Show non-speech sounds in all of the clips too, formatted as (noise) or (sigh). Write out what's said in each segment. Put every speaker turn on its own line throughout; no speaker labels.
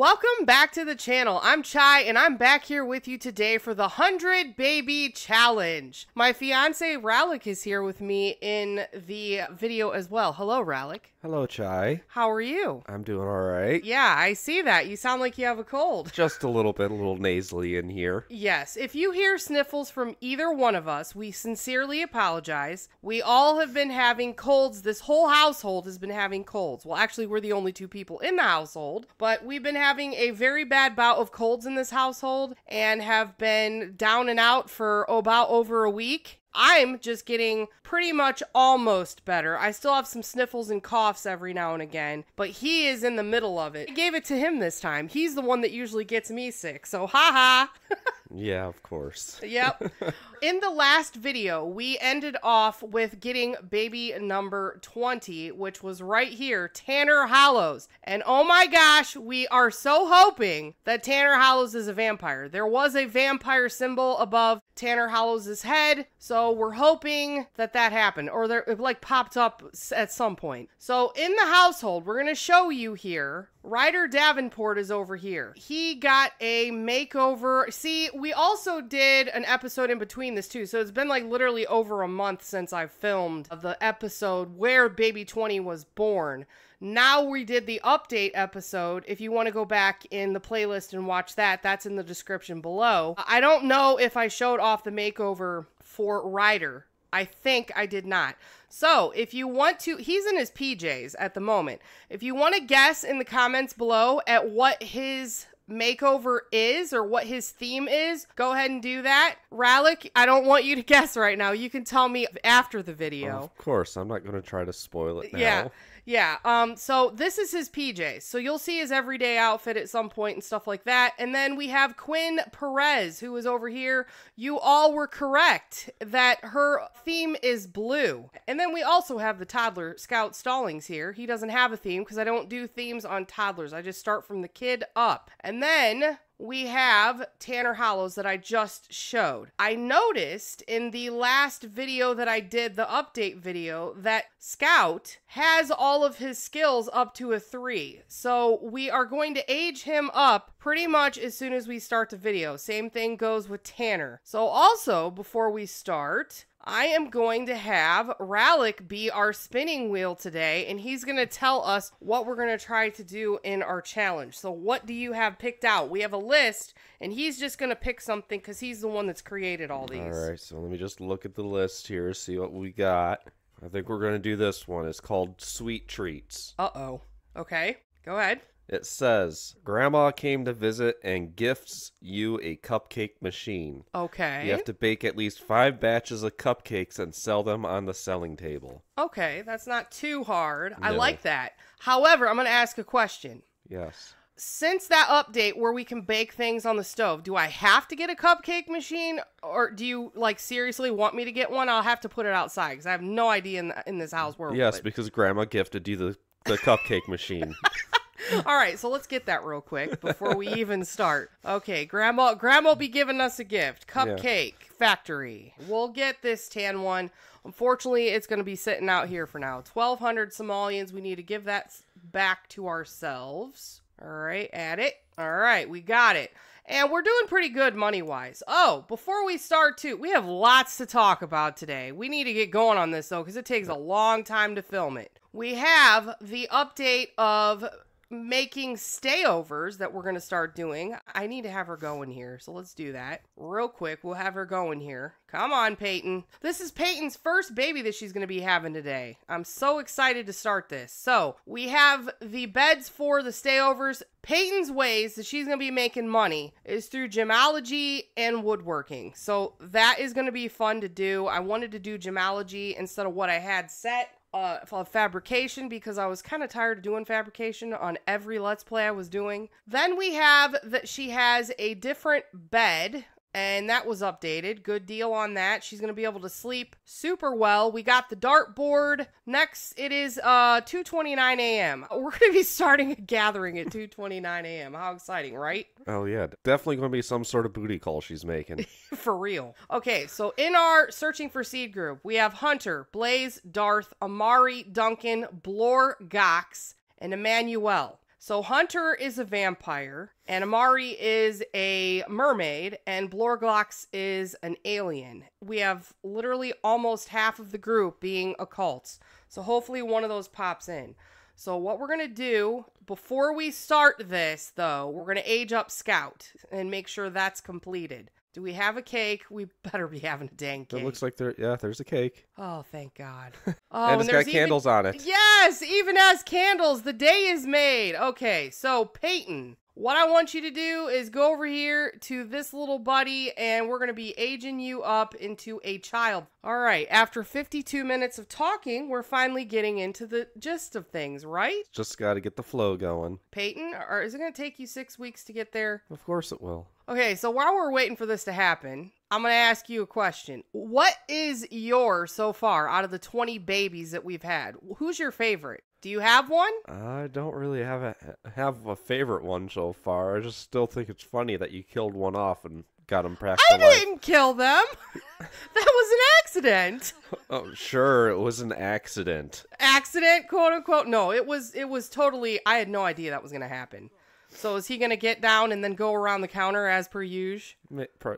Welcome back to the channel. I'm Chai and I'm back here with you today for the 100 Baby Challenge. My fiance Ralik is here with me in the video as well. Hello, Ralik.
Hello, Chai.
How are you?
I'm doing all right.
Yeah, I see that. You sound like you have a cold.
Just a little bit, a little nasally in here.
Yes, if you hear sniffles from either one of us, we sincerely apologize. We all have been having colds. This whole household has been having colds. Well, actually, we're the only two people in the household, but we've been having a very bad bout of colds in this household and have been down and out for about over a week. I'm just getting pretty much almost better. I still have some sniffles and coughs every now and again, but he is in the middle of it. I gave it to him this time. He's the one that usually gets me sick, so haha. (laughs)
Yeah, of course.
Yep. (laughs) In the last video, we ended off with getting baby number 20, which was right here, Tanner Hollows. And oh my gosh, we are so hoping that Tanner Hollows is a vampire. There was a vampire symbol above Tanner Hollows' head, so we're hoping that that happened, or there, it like popped up at some point. So in the household, we're gonna show you here Ryder Davenport is over here. He got a makeover. See, we also did an episode in between this too. So it's been like literally over a month since I filmed the episode where Baby 20 was born. Now we did the update episode. If you want to go back in the playlist and watch that, that's in the description below. I don't know if I showed off the makeover for Ryder. I think I did not. So, if you want to, he's in his PJs at the moment. If you want to guess in the comments below at what his makeover is or what his theme is, go ahead and do that. Ralik, I don't want you to (laughs) guess right now. You can tell me after the video.
Of course, I'm not going to try to spoil it now.
Yeah. Yeah. Um, so this is his PJs. So you'll see his everyday outfit at some point and stuff like that. And then we have Quinn Perez, who is over here. You all were correct that her theme is blue. And then we also have the toddler Scout Stallings here. He doesn't have a theme because I don't do themes on toddlers. I just start from the kid up. And then we have Tanner Hollows that I just showed. I noticed in the last video that I did, the update video, that Scout has all of his skills up to a three. So we are going to age him up pretty much as soon as we start the video. Same thing goes with Tanner. So also, before we start, I am going to have Ralik be our spinning wheel today, and he's going to tell us what we're going to try to do in our challenge. So, what do you have picked out? We have a list, and he's just going to pick something because he's the one that's created all these.
All right, so let me just look at the list here, see what we got. I think we're going to do this one. It's called Sweet Treats.
Uh oh. Okay, go ahead.
It says, Grandma came to visit and gifts you a cupcake machine.
Okay.
You have to bake at least five batches of cupcakes and sell them on the selling table.
Okay, that's not too hard. I like that. However, I'm going to ask a question.
Yes.
Since that update where we can bake things on the stove, do I have to get a cupcake machine or do you like seriously want me to get one? I'll have to put it outside cuz I have no idea in, in this house where
Yes, because Grandma gifted you the, the cupcake machine. (laughs) (laughs)
All right, so let's get that real quick before we even start. Okay, grandma grandma will be giving us a gift. Cupcake factory. We'll get this tan one. Unfortunately, it's going to be sitting out here for now. 1200 Simoleons. We need to give that back to ourselves. All right, add it. All right, we got it. And we're doing pretty good money wise. Oh, before we start, too, we have lots to talk about today. We need to get going on this, though, because it takes a long time to film it. We have the update of making stayovers that we're going to start doing. I need to have her go in here, so let's do that real quick. We'll have her go in here. Come on, Peyton. This is Peyton's first baby that she's going to be having today. I'm so excited to start this. So, we have the beds for the stayovers. Peyton's ways that she's going to be making money is through gemology and woodworking. So, that is going to be fun to do. I wanted to do gemology instead of what I had set uh, fabrication because I was kind of tired of doing fabrication on every Let's Play I was doing. Then we have that she has a different bed. And that was updated. Good deal on that. She's going to be able to sleep super well. We got the dartboard. Next, it is uh 2:29 a.m. (laughs) We're going to be starting a gathering at 2:29 a.m. How exciting, right?
oh, yeah. Definitely going to be some sort of booty call she's making. (laughs)
For real. Okay, so in our searching for seed group, we have Hunter, Blaze, Darth, Amari, Duncan, Blor, Gox, and Emmanuel. So Hunter is a vampire, and Amari is a mermaid, and Blorglox is an alien. We have literally almost half of the group being occults. So hopefully one of those pops in. So what we're gonna do before we start this, though, we're gonna age up Scout and make sure that's completed. Do we have a cake? We (laughs) better be having a dang cake.
It looks like there. Yeah, there's a cake,
Oh, thank God. (laughs) Oh,
and it's got
there's even-
candles on it.
Yes, even as candles, the day is made. Okay, so Peyton, what I want you to do is go over here to this little buddy, and we're going to be aging you up into a child. All right, after 52 minutes of talking, we're finally getting into the gist of things, right?
Just got to get the flow going.
Peyton, or is it going to take you six weeks to get there?
Of course it will.
Okay, so while we're waiting for this to happen, I'm going to ask you a question. What is your so far out of the 20 babies that we've had? Who's your favorite? Do you have one?
I don't really have a have a favorite one so far. I just still think it's funny that you killed one off and got him back
I
life.
didn't kill them. (laughs) that was an accident.
Oh, sure, it was an accident.
Accident, quote unquote. No, it was it was totally I had no idea that was going to happen. So is he going to get down and then go around the counter as per usual?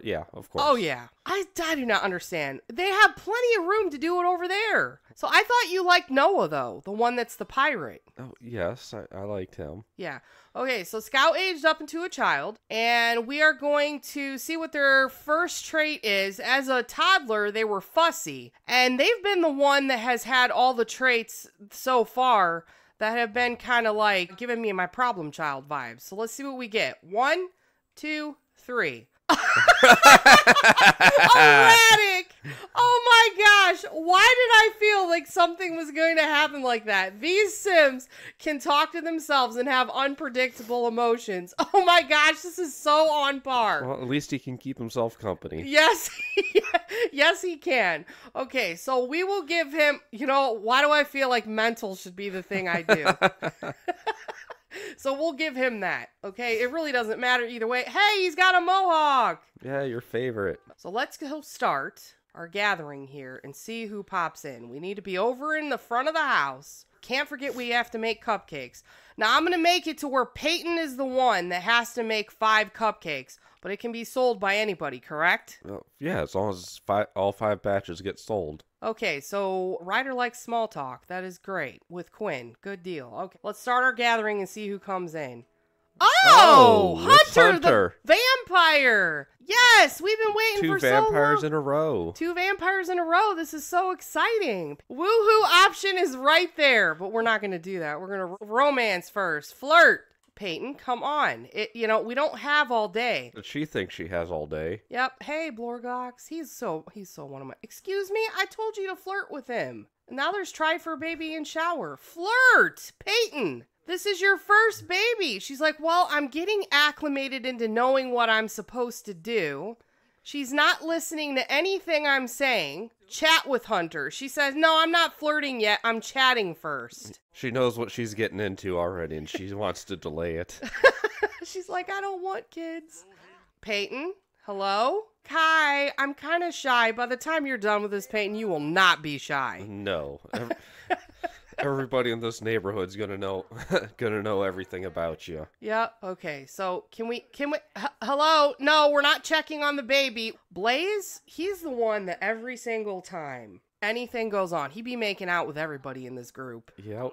Yeah, of course.
Oh yeah. I, I do not understand. They have plenty of room to do it over there. So I thought you liked Noah though, the one that's the pirate.
Oh, yes, I, I liked him.
Yeah. Okay, so Scout aged up into a child, and we are going to see what their first trait is. As a toddler, they were fussy, and they've been the one that has had all the traits so far that have been kind of like giving me my problem child vibes. So let's see what we get. One, two, three. (laughs) Erratic! Oh my gosh! Why did I feel like something was going to happen like that? These Sims can talk to themselves and have unpredictable emotions. (laughs) Oh my gosh, this is so on par.
Well, at least he can keep himself company.
Yes, (laughs) yes, he can. Okay, so we will give him. You know, why do I feel like mental should be the thing I do? (laughs) so we'll give him that. Okay, it really doesn't matter either way. Hey, he's got a mohawk.
Yeah, your favorite.
So let's go start our gathering here and see who pops in. We need to be over in the front of the house. Can't forget we have to make cupcakes. Now I'm going to make it to where Peyton is the one that has to make five cupcakes, but it can be sold by anybody, correct?
Well, yeah, as long as five, all five batches get sold.
Okay, so Ryder likes small talk. That is great. With Quinn. Good deal. Okay, let's start our gathering and see who comes in. Oh,
Oh,
Hunter,
Hunter.
the vampire. Yes, we've been waiting
Two
for
vampires
so long.
in a row.
Two vampires in a row. This is so exciting. Woohoo option is right there, but we're not going to do that. We're going to romance first. Flirt. Peyton, come on. It you know, we don't have all day.
She thinks she has all day.
Yep. Hey, Blorgox. He's so he's so one of my Excuse me? I told you to flirt with him. Now there's try for baby and shower. Flirt. Peyton. This is your first baby. She's like, "Well, I'm getting acclimated into knowing what I'm supposed to do." She's not listening to anything I'm saying. Chat with Hunter. She says, No, I'm not flirting yet. I'm chatting first.
She knows what she's getting into already, and she (laughs) wants to delay it. (laughs)
She's like, I don't want kids. Peyton, hello? Kai, I'm kind of shy. By the time you're done with this, Peyton, you will not be shy.
No. (laughs) Ev- Everybody in this neighborhood's gonna know, (laughs) gonna know everything about you.
Yeah. Okay. So can we? Can we? H- hello? No, we're not checking on the baby. Blaze, he's the one that every single time anything goes on, he be making out with everybody in this group.
Yep.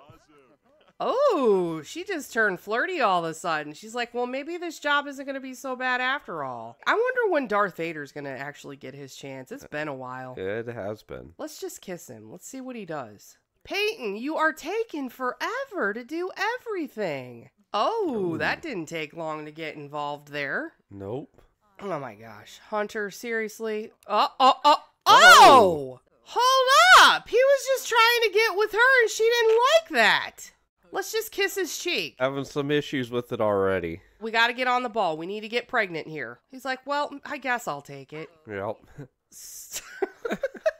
Oh, she just turned flirty all of a sudden. She's like, well, maybe this job isn't going to be so bad after all. I wonder when Darth Vader's going to actually get his chance. It's been a while.
It has been.
Let's just kiss him. Let's see what he does. Peyton, you are taking forever to do everything. Oh,
Ooh.
that oh. didn't take long to get involved there.
Nope.
Oh my gosh. Hunter, seriously? Oh, oh, oh, oh! Hold up! He was just trying to get with her and she didn't like that. Let's just kiss his cheek.
Having some issues with it already.
We got to get on the ball. We need to get pregnant here. He's like, well, I guess I'll take it.
Yep. (laughs) (laughs)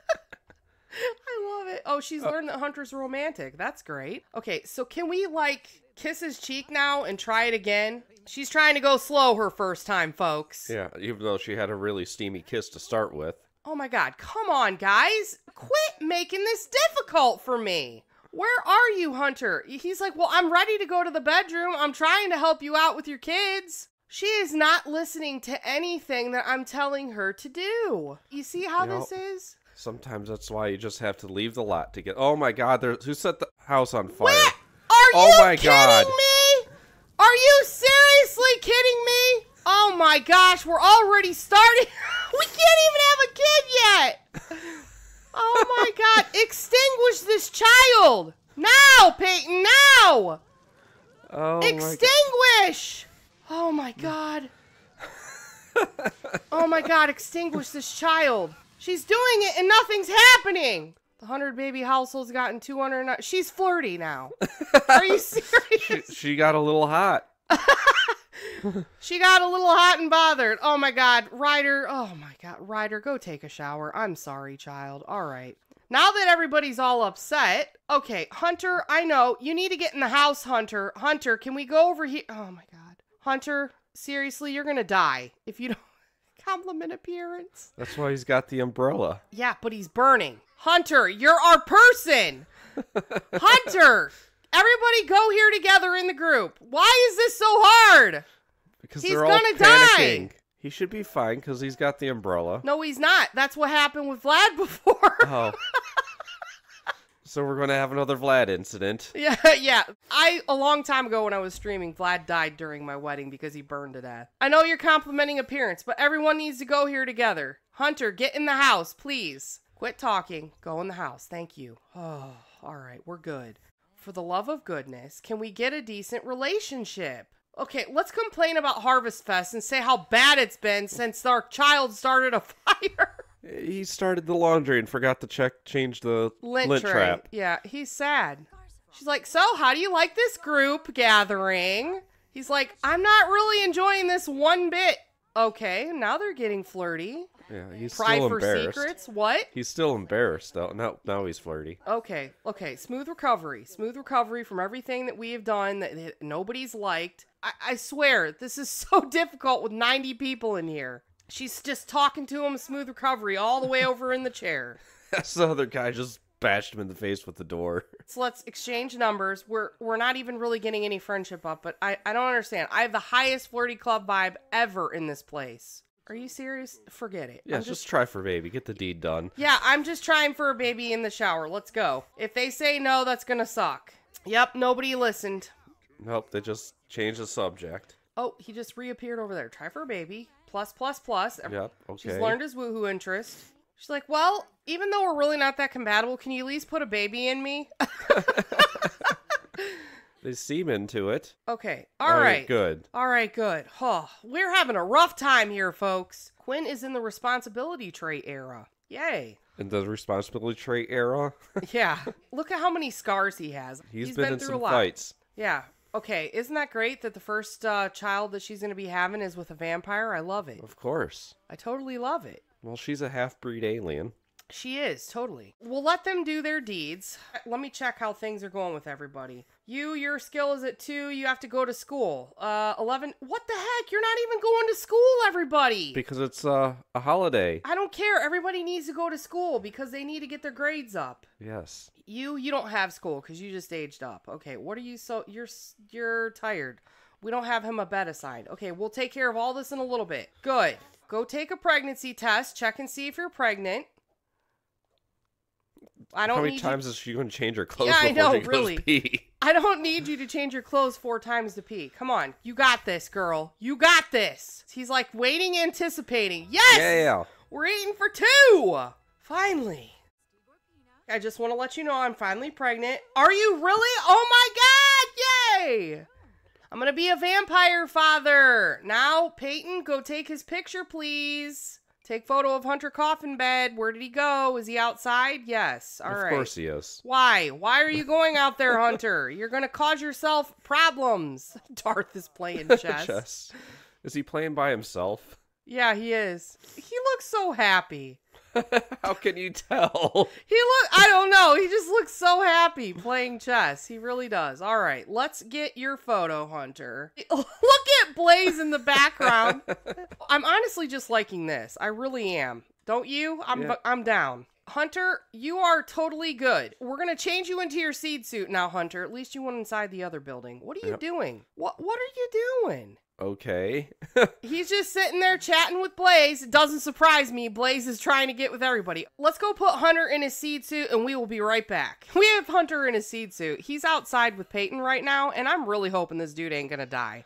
I love it. Oh, she's uh, learned that Hunter's romantic. That's great. Okay, so can we like kiss his cheek now and try it again? She's trying to go slow her first time, folks.
Yeah, even though she had a really steamy kiss to start with.
Oh my god, come on, guys. Quit making this difficult for me. Where are you, Hunter? He's like, Well, I'm ready to go to the bedroom. I'm trying to help you out with your kids. She is not listening to anything that I'm telling her to do. You see how
Yep.
this is?
Sometimes that's why you just have to leave the lot to get. Oh my God! There's who set the house on fire?
What? Are
Oh
you
my
kidding
God.
me? Are you seriously kidding me? Oh my gosh, we're already starting. (laughs) we can't even have a kid yet. Oh my (laughs) god, extinguish this child. Now, Peyton, now.
Oh my God.
Extinguish. Oh my god. (laughs) Oh my god, extinguish this child. She's doing it and nothing's happening. The 100 baby household's gotten 200. She's flirty now. Are you (laughs) serious?
She, she got a little hot. (laughs)
She got a little hot and bothered. Oh my god, Ryder. Oh my god, Ryder, go take a shower. I'm sorry, child. All right. Now that everybody's all upset, okay, Hunter, I know you need to get in the house, Hunter. Hunter, can we go over here? Oh my god. Hunter, seriously, you're gonna die if you don't compliment appearance.
That's why he's got the umbrella.
Yeah, but he's burning. Hunter, you're our person. (laughs) Hunter, everybody go here together in the group. Why is this so hard?
Because
He's
they're all
gonna die.
panicking. He should be fine because he's got the umbrella.
No, he's not. That's what happened with Vlad before.
Oh. (laughs) so we're gonna have another Vlad incident. (laughs)
yeah, yeah. I a long time ago when I was streaming, Vlad died during my wedding because he burned to death. I know you're complimenting appearance, but everyone needs to go here together. Hunter, get in the house, please. Quit talking. Go in the house. Thank you. Oh, (sighs) all right. We're good. For the love of goodness, can we get a decent relationship? Okay, let's complain about Harvest Fest and say how bad it's been since our child started a (laughs) fire.
He started the laundry and forgot to check change the
lint,
lint,
tray.
trap.
Yeah, he's sad. She's like, So, how do you like this group gathering? He's like, I'm not really enjoying this one bit. Okay, now they're getting flirty.
Yeah, he's
Pry
still
for
embarrassed.
secrets. What?
He's still embarrassed though. Now, now he's flirty.
Okay, okay. Smooth recovery. Smooth recovery from everything that we have done that, that nobody's liked. I, I swear, this is (laughs) so difficult with 90 people in here. She's just talking to him, smooth recovery, all the way over in the chair. (laughs)
That's the other guy just bashed him in the face with the door.
So let's exchange numbers. We're we're not even really getting any friendship up, but I, I don't understand. I have the highest flirty club vibe ever in this place. Are you serious? Forget it.
Yeah,
I'm
just try for baby. Get the deed done.
Yeah, I'm just trying for a baby in the shower. Let's go. If they say no, that's gonna suck. Yep, nobody listened.
Nope, they just changed the subject.
Oh, he just reappeared over there. Try for a baby. Plus, plus, plus.
Yep, okay.
She's learned his woohoo interest. She's like, well, even though we're really not that compatible, can you at least put a baby in me? (laughs)
They seem into it.
okay, all right.
good.
All right, good. Oh, we're having a rough time here, folks. Quinn is in the responsibility trait era. Yay.
In the responsibility trait era, (laughs)
Yeah. Look at how many scars he has.
he's been, in
through
some
a lot.
fights.
Yeah. Okay, isn't that great that the first uh, child that she's going to be having is with a vampire? I love it.
Of course.
I totally love it.
Well, she's a half breed alien.
She is, totally. We'll let them do their deeds. Let me check how things are going with everybody. You, your skill is at two. You have to go to school. Uh, 11. What the heck? You're not even going to school, everybody.
Because it's uh, a holiday.
I don't care. Everybody needs to go to school because they need to get their grades up.
Yes.
You, you don't have school because you just aged up. Okay, what are you so you're you're tired. We don't have him a bed assigned. Okay, we'll take care of all this in a little bit. Good. Go take a pregnancy test. Check and see if you're pregnant. I don't
How many
need
times is she going to change her clothes
Yeah, I know, really. (laughs) I don't need you to change your clothes four times to pee. Come on, you got this, girl. You got this. He's like waiting, anticipating. Yes,
Yeah.
we're eating for two. Finally. I just want to let you know I'm finally pregnant. Are you really? Oh my god! Yay! I'm gonna be a vampire father. Now, Peyton, go take his picture, please. Take photo of Hunter Coffin Bed. Where did he go? Is he outside? Yes. All
of
right.
course he is.
Why? Why are you going out there, Hunter? (laughs) You're gonna cause yourself problems. (laughs) Darth is playing (laughs) chess.
Chess. Is he playing by himself?
Yeah, he is. He looks so happy. (laughs)
How can you tell?
He look I don't know. He just looks so happy playing chess. He really does. All right, let's get your photo, Hunter. (laughs) Look at Blaze in the background. (laughs) I'm honestly just liking this. I really am. Don't you? I'm
Yeah.
I'm down. Hunter, you are totally good. We're gonna change you into your seed suit now, Hunter. At least you went inside the other building. What are you
Yep.
doing? What What are you doing?
Okay. (laughs)
He's just sitting there chatting with Blaze. It doesn't surprise me. Blaze is trying to get with everybody. Let's go put Hunter in his seed suit and we will be right back. (laughs) We have Hunter in his seed suit. He's outside with Peyton right now, and I'm really hoping this dude ain't gonna die.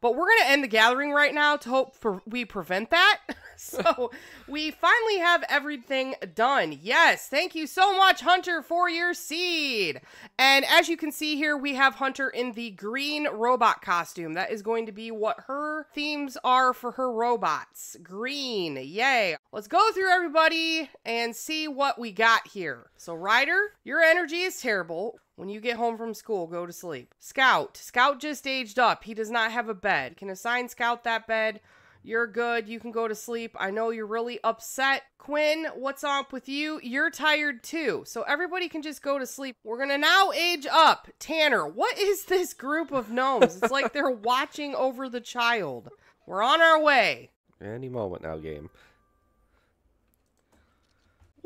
But we're gonna end the gathering right now to hope for we prevent that. (laughs) so (laughs) we finally have everything done. Yes, thank you so much, Hunter, for your seed. And as you can see here, we have Hunter in the green robot costume. That is going to be what her themes are for her robots. Green, yay. Let's go through everybody and see what we got here. So, Ryder, your energy is terrible. When you get home from school, go to sleep. Scout. Scout just aged up. He does not have a bed. You can assign Scout that bed. You're good. You can go to sleep. I know you're really upset. Quinn, what's up with you? You're tired too. So everybody can just go to sleep. We're going to now age up. Tanner, what is this group of gnomes? It's like they're (laughs) watching over the child. We're on our way.
Any moment now, game.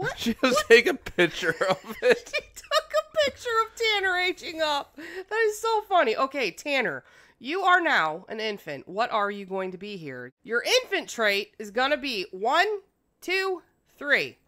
What?
Just take a picture of (laughs) it.
he took a picture of Tanner aging up. That is so funny. Okay, Tanner, you are now an infant. What are you going to be here? Your infant trait is going to be one, two, three.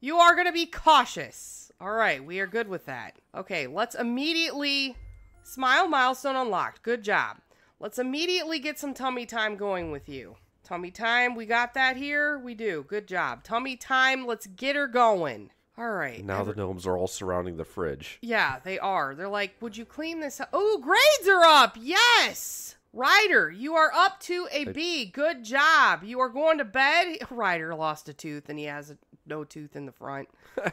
You are going to be cautious. All right, we are good with that. Okay, let's immediately smile milestone unlocked. Good job. Let's immediately get some tummy time going with you. Tummy time, we got that here. We do. Good job. Tummy time, let's get her going. All right.
Now the gnomes are all surrounding the fridge.
Yeah, they are. They're like, would you clean this up? Oh, grades are up. Yes. Ryder, you are up to a B. Good job. You are going to bed. (laughs) Ryder lost a tooth and he has a, no tooth in the front. (laughs)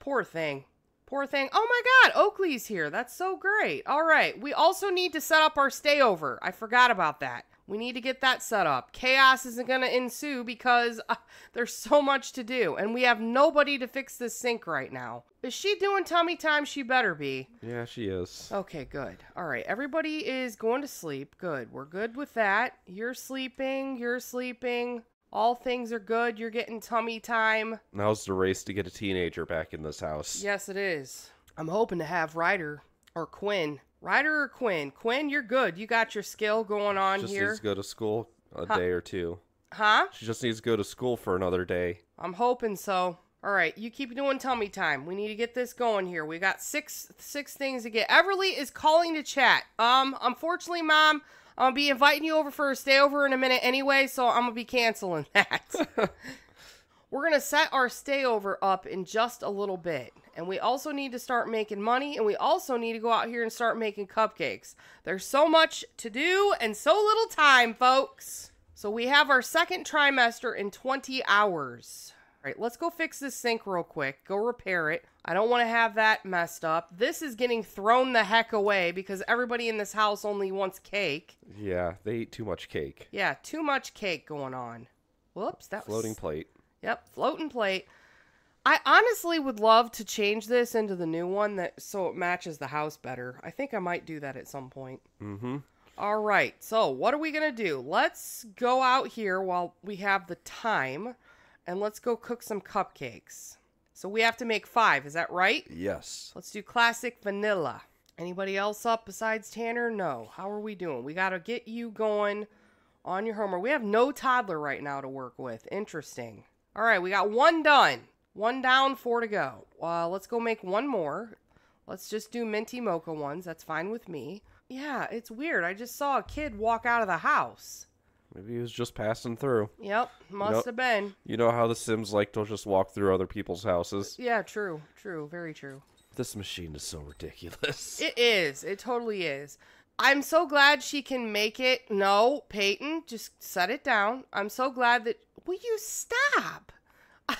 Poor thing. Poor thing. Oh my god, Oakley's here. That's so great. All right. We also need to set up our stayover. I forgot about that. We need to get that set up. Chaos isn't going to ensue because uh, there's so much to do, and we have nobody to fix this sink right now. Is she doing tummy time? She better be.
Yeah, she is.
Okay, good. All right, everybody is going to sleep. Good. We're good with that. You're sleeping. You're sleeping. All things are good. You're getting tummy time.
Now's the race to get a teenager back in this house.
Yes, it is. I'm hoping to have Ryder or Quinn. Ryder or Quinn? Quinn, you're good. You got your skill going on
Just
here.
needs to go to school a
Huh.
day or two.
Huh?
She just needs to go to school for another day.
I'm hoping so. All right, you keep doing tummy time. We need to get this going here. We got six six things to get. Everly is calling to chat. Um, unfortunately, mom, I'll be inviting you over for a stay over in a minute anyway, so I'm gonna be canceling (laughs) that. (laughs) We're gonna set our stay over up in just a little bit. And we also need to start making money, and we also need to go out here and start making cupcakes. There's so much to do and so little time, folks. So we have our second trimester in 20 hours. All right, let's go fix this sink real quick. Go repair it. I don't want to have that messed up. This is getting thrown the heck away because everybody in this house only wants cake.
Yeah, they eat too much cake.
Yeah, too much cake going on. Whoops, that
Floating
was
plate.
Yep, floating plate. I honestly would love to change this into the new one that so it matches the house better. I think I might do that at some point.
Mm-hmm.
All right. So, what are we going to do? Let's go out here while we have the time and let's go cook some cupcakes. So, we have to make 5, is that right?
Yes.
Let's do classic vanilla. Anybody else up besides Tanner? No. How are we doing? We got to get you going on your homework. We have no toddler right now to work with. Interesting. All right, we got one done. One down, four to go. Uh, let's go make one more. Let's just do minty mocha ones. That's fine with me. Yeah, it's weird. I just saw a kid walk out of the house.
Maybe he was just passing through.
Yep, must
Nope.
have been.
You know how the Sims like to just walk through other people's houses?
Yeah, true, true, very true.
This machine is so ridiculous. (laughs)
It is. It totally is. I'm so glad she can make it. No, Peyton, just set it down. I'm so glad that. Will you stop? (laughs)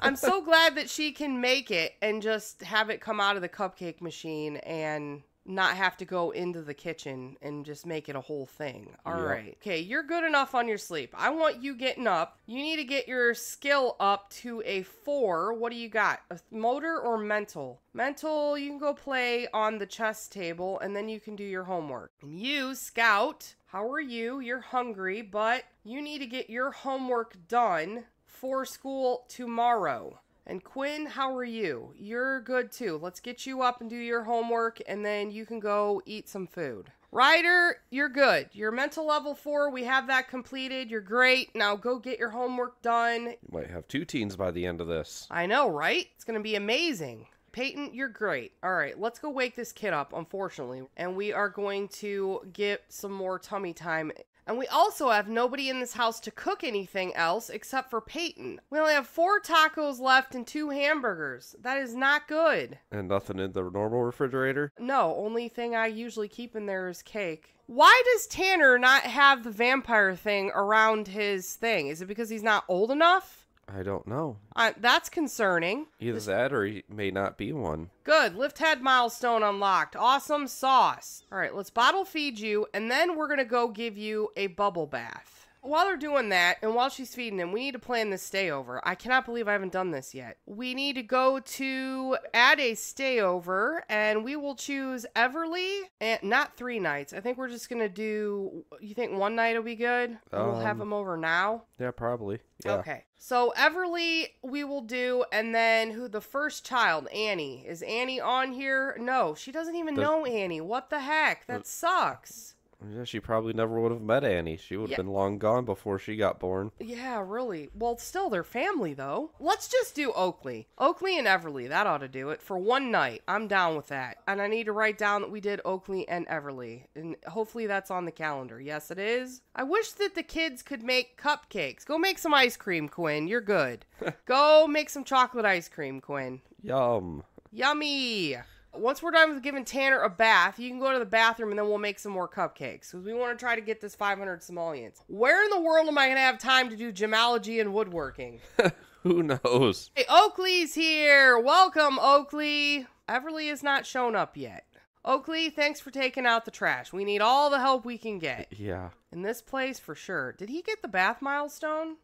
I'm so glad that she can make it and just have it come out of the cupcake machine and not have to go into the kitchen and just make it a whole thing. All right. Okay, you're good enough on your sleep. I want you getting up. You need to get your skill up to a four. What do you got? A motor or mental? Mental, you can go play on the chess table and then you can do your homework. And you, Scout, how are you? You're hungry, but you need to get your homework done for school tomorrow. And Quinn, how are you? You're good too. Let's get you up and do your homework, and then you can go eat some food. Ryder, you're good. You're mental level four. We have that completed. You're great. Now go get your homework done.
You might have two teens by the end of this.
I know, right? It's going to be amazing. Peyton, you're great. All right, let's go wake this kid up, unfortunately. And we are going to get some more tummy time. And we also have nobody in this house to cook anything else except for Peyton. We only have four tacos left and two hamburgers. That is not good.
And nothing in the normal refrigerator?
No, only thing I usually keep in there is cake. Why does Tanner not have the vampire thing around his thing? Is it because he's not old enough?
I don't know.
Uh, that's concerning.
Either that or he may not be one.
Good. Lift head milestone unlocked. Awesome sauce. All right, let's bottle feed you, and then we're going to go give you a bubble bath. While they're doing that, and while she's feeding him, we need to plan this stayover. I cannot believe I haven't done this yet. We need to go to add a stayover, and we will choose Everly, and not three nights. I think we're just going to do, you think one night will be good? And we'll have
Um,
him over now?
Yeah, probably. Yeah.
Okay. So Everly we will do and then who the first child, Annie. Is Annie on here? No, she doesn't even
Does-
know Annie. What the heck? That sucks.
Yeah, she probably never would have met Annie. She would have
Yeah.
been long gone before she got born.
Yeah, really. Well, still their family though. Let's just do Oakley. Oakley and Everly. That ought to do it for one night. I'm down with that. And I need to write down that we did Oakley and Everly. And hopefully that's on the calendar. Yes, it is. I wish that the kids could make cupcakes. Go make some ice cream, Quinn. You're good. (laughs) Go make some chocolate ice cream, Quinn.
Yum.
Yummy. Once we're done with giving Tanner a bath, you can go to the bathroom and then we'll make some more cupcakes because we want to try to get this 500 simoleons. Where in the world am I going to have time to do gemology and woodworking? (laughs)
Who knows?
hey, Oakley's here. Welcome, Oakley. Everly has not shown up yet. Oakley, thanks for taking out the trash. We need all the help we can get.
Yeah.
In this place for sure. Did he get the bath milestone?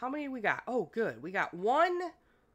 How many we got? Oh, good. We got one,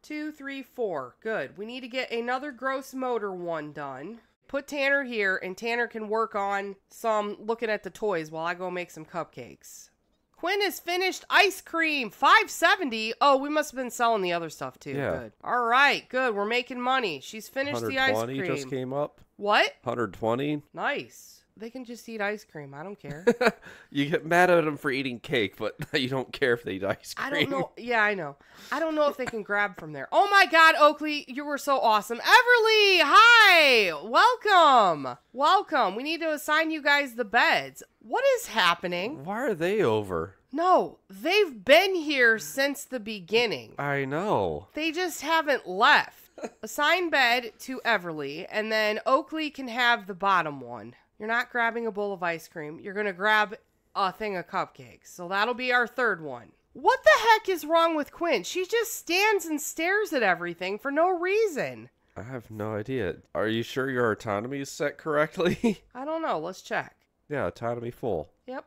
two, three, four. Good. We need to get another gross motor one done. Put Tanner here, and Tanner can work on some looking at the toys while I go make some cupcakes. Quinn has finished ice cream. 570. Oh, we must have been selling the other stuff too.
Yeah.
Good. All right, good. We're making money. She's finished the ice
120
cream.
just came up.
What?
120.
Nice. They can just eat ice cream. I don't care. (laughs)
you get mad at them for eating cake, but (laughs) you don't care if they eat ice cream.
I don't know. (laughs) Yeah, I know. I don't know if they can grab from there. Oh my God, Oakley, you were so awesome. Everly, hi, welcome, welcome. We need to assign you guys the beds. What is happening?
Why are they over?
No, they've been here since the beginning.
I know.
They just haven't left. Assign bed to Everly, and then Oakley can have the bottom one. You're not grabbing a bowl of ice cream. You're going to grab a thing of cupcakes. So that'll be our third one. What the heck is wrong with Quinn? She just stands and stares at everything for no reason.
I have no idea. Are you sure your autonomy is set correctly? (laughs)
I don't know. Let's check.
yeah, autonomy full.
Yep,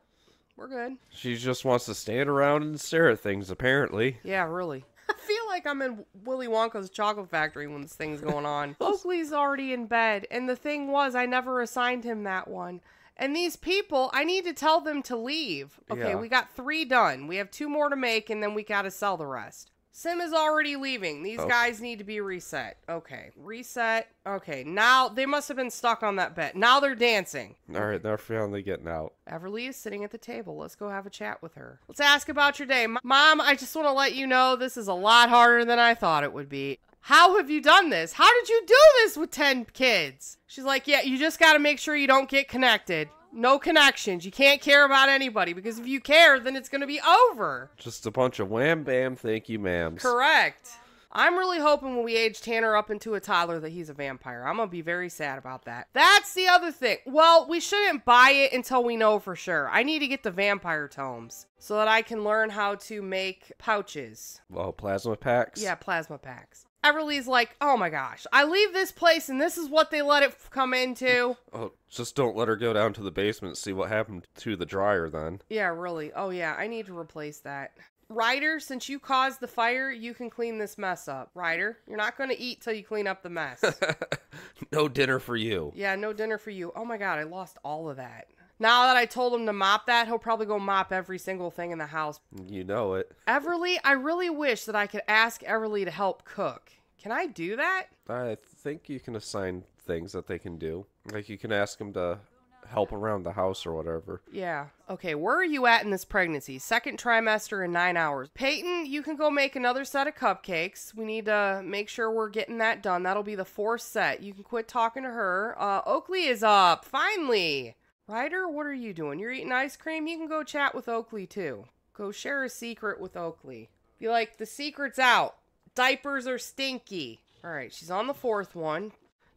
we're good.
She just wants to stand around and stare at things, apparently.
Yeah, really. (laughs) I feel like I'm in Willy Wonka's chocolate factory when this thing's going on. (laughs) Oakley's already in bed, and the thing was, I never assigned him that one. And these people, I need to tell them to leave. Okay,
Yeah.
we got three done. We have two more to make, and then we got to sell the rest. Sim is already leaving. These guys need to be reset. Okay, reset. Okay, now they must have been stuck on that bet. Now they're dancing.
All right, they're finally getting out.
Everly is sitting at the table. Let's go have a chat with her. Let's ask about your day. Mom, I just want to let you know this is a lot harder than I thought it would be. How have you done this? How did you do this with 10 kids? She's like, Yeah, you just got to make sure you don't get connected. No connections. You can't care about anybody because if you care, then it's going to be over.
Just a bunch of wham bam, thank you, ma'ams.
Correct. I'm really hoping when we age Tanner up into a toddler that he's a vampire. I'm going to be very sad about that. That's the other thing. Well, we shouldn't buy it until we know for sure. I need to get the vampire tomes so that I can learn how to make pouches.
Well, plasma packs.
Yeah, plasma packs. Everly's like, oh my gosh, I leave this place and this is what they let it come into.
Oh, just don't let her go down to the basement and see what happened to the dryer then.
Yeah, really. Oh, yeah, I need to replace that. Ryder, since you caused the fire, you can clean this mess up. Ryder, you're not going to eat till you clean up the mess. (laughs)
no dinner for you.
yeah, no dinner for you. Oh my god, I lost all of that. Now that I told him to mop that, he'll probably go mop every single thing in the house.
You know it.
Everly, I really wish that I could ask Everly to help cook. Can I do that?
I think you can assign things that they can do. Like you can ask them to help around the house or whatever.
Yeah. Okay, where are you at in this pregnancy? Second trimester in nine hours. Peyton, you can go make another set of cupcakes. We need to make sure we're getting that done. That'll be the fourth set. You can quit talking to her. Uh, Oakley is up, finally. Ryder, what are you doing? You're eating ice cream? You can go chat with Oakley too. Go share a secret with Oakley. Be like, the secret's out. Diapers are stinky. All right, she's on the fourth one.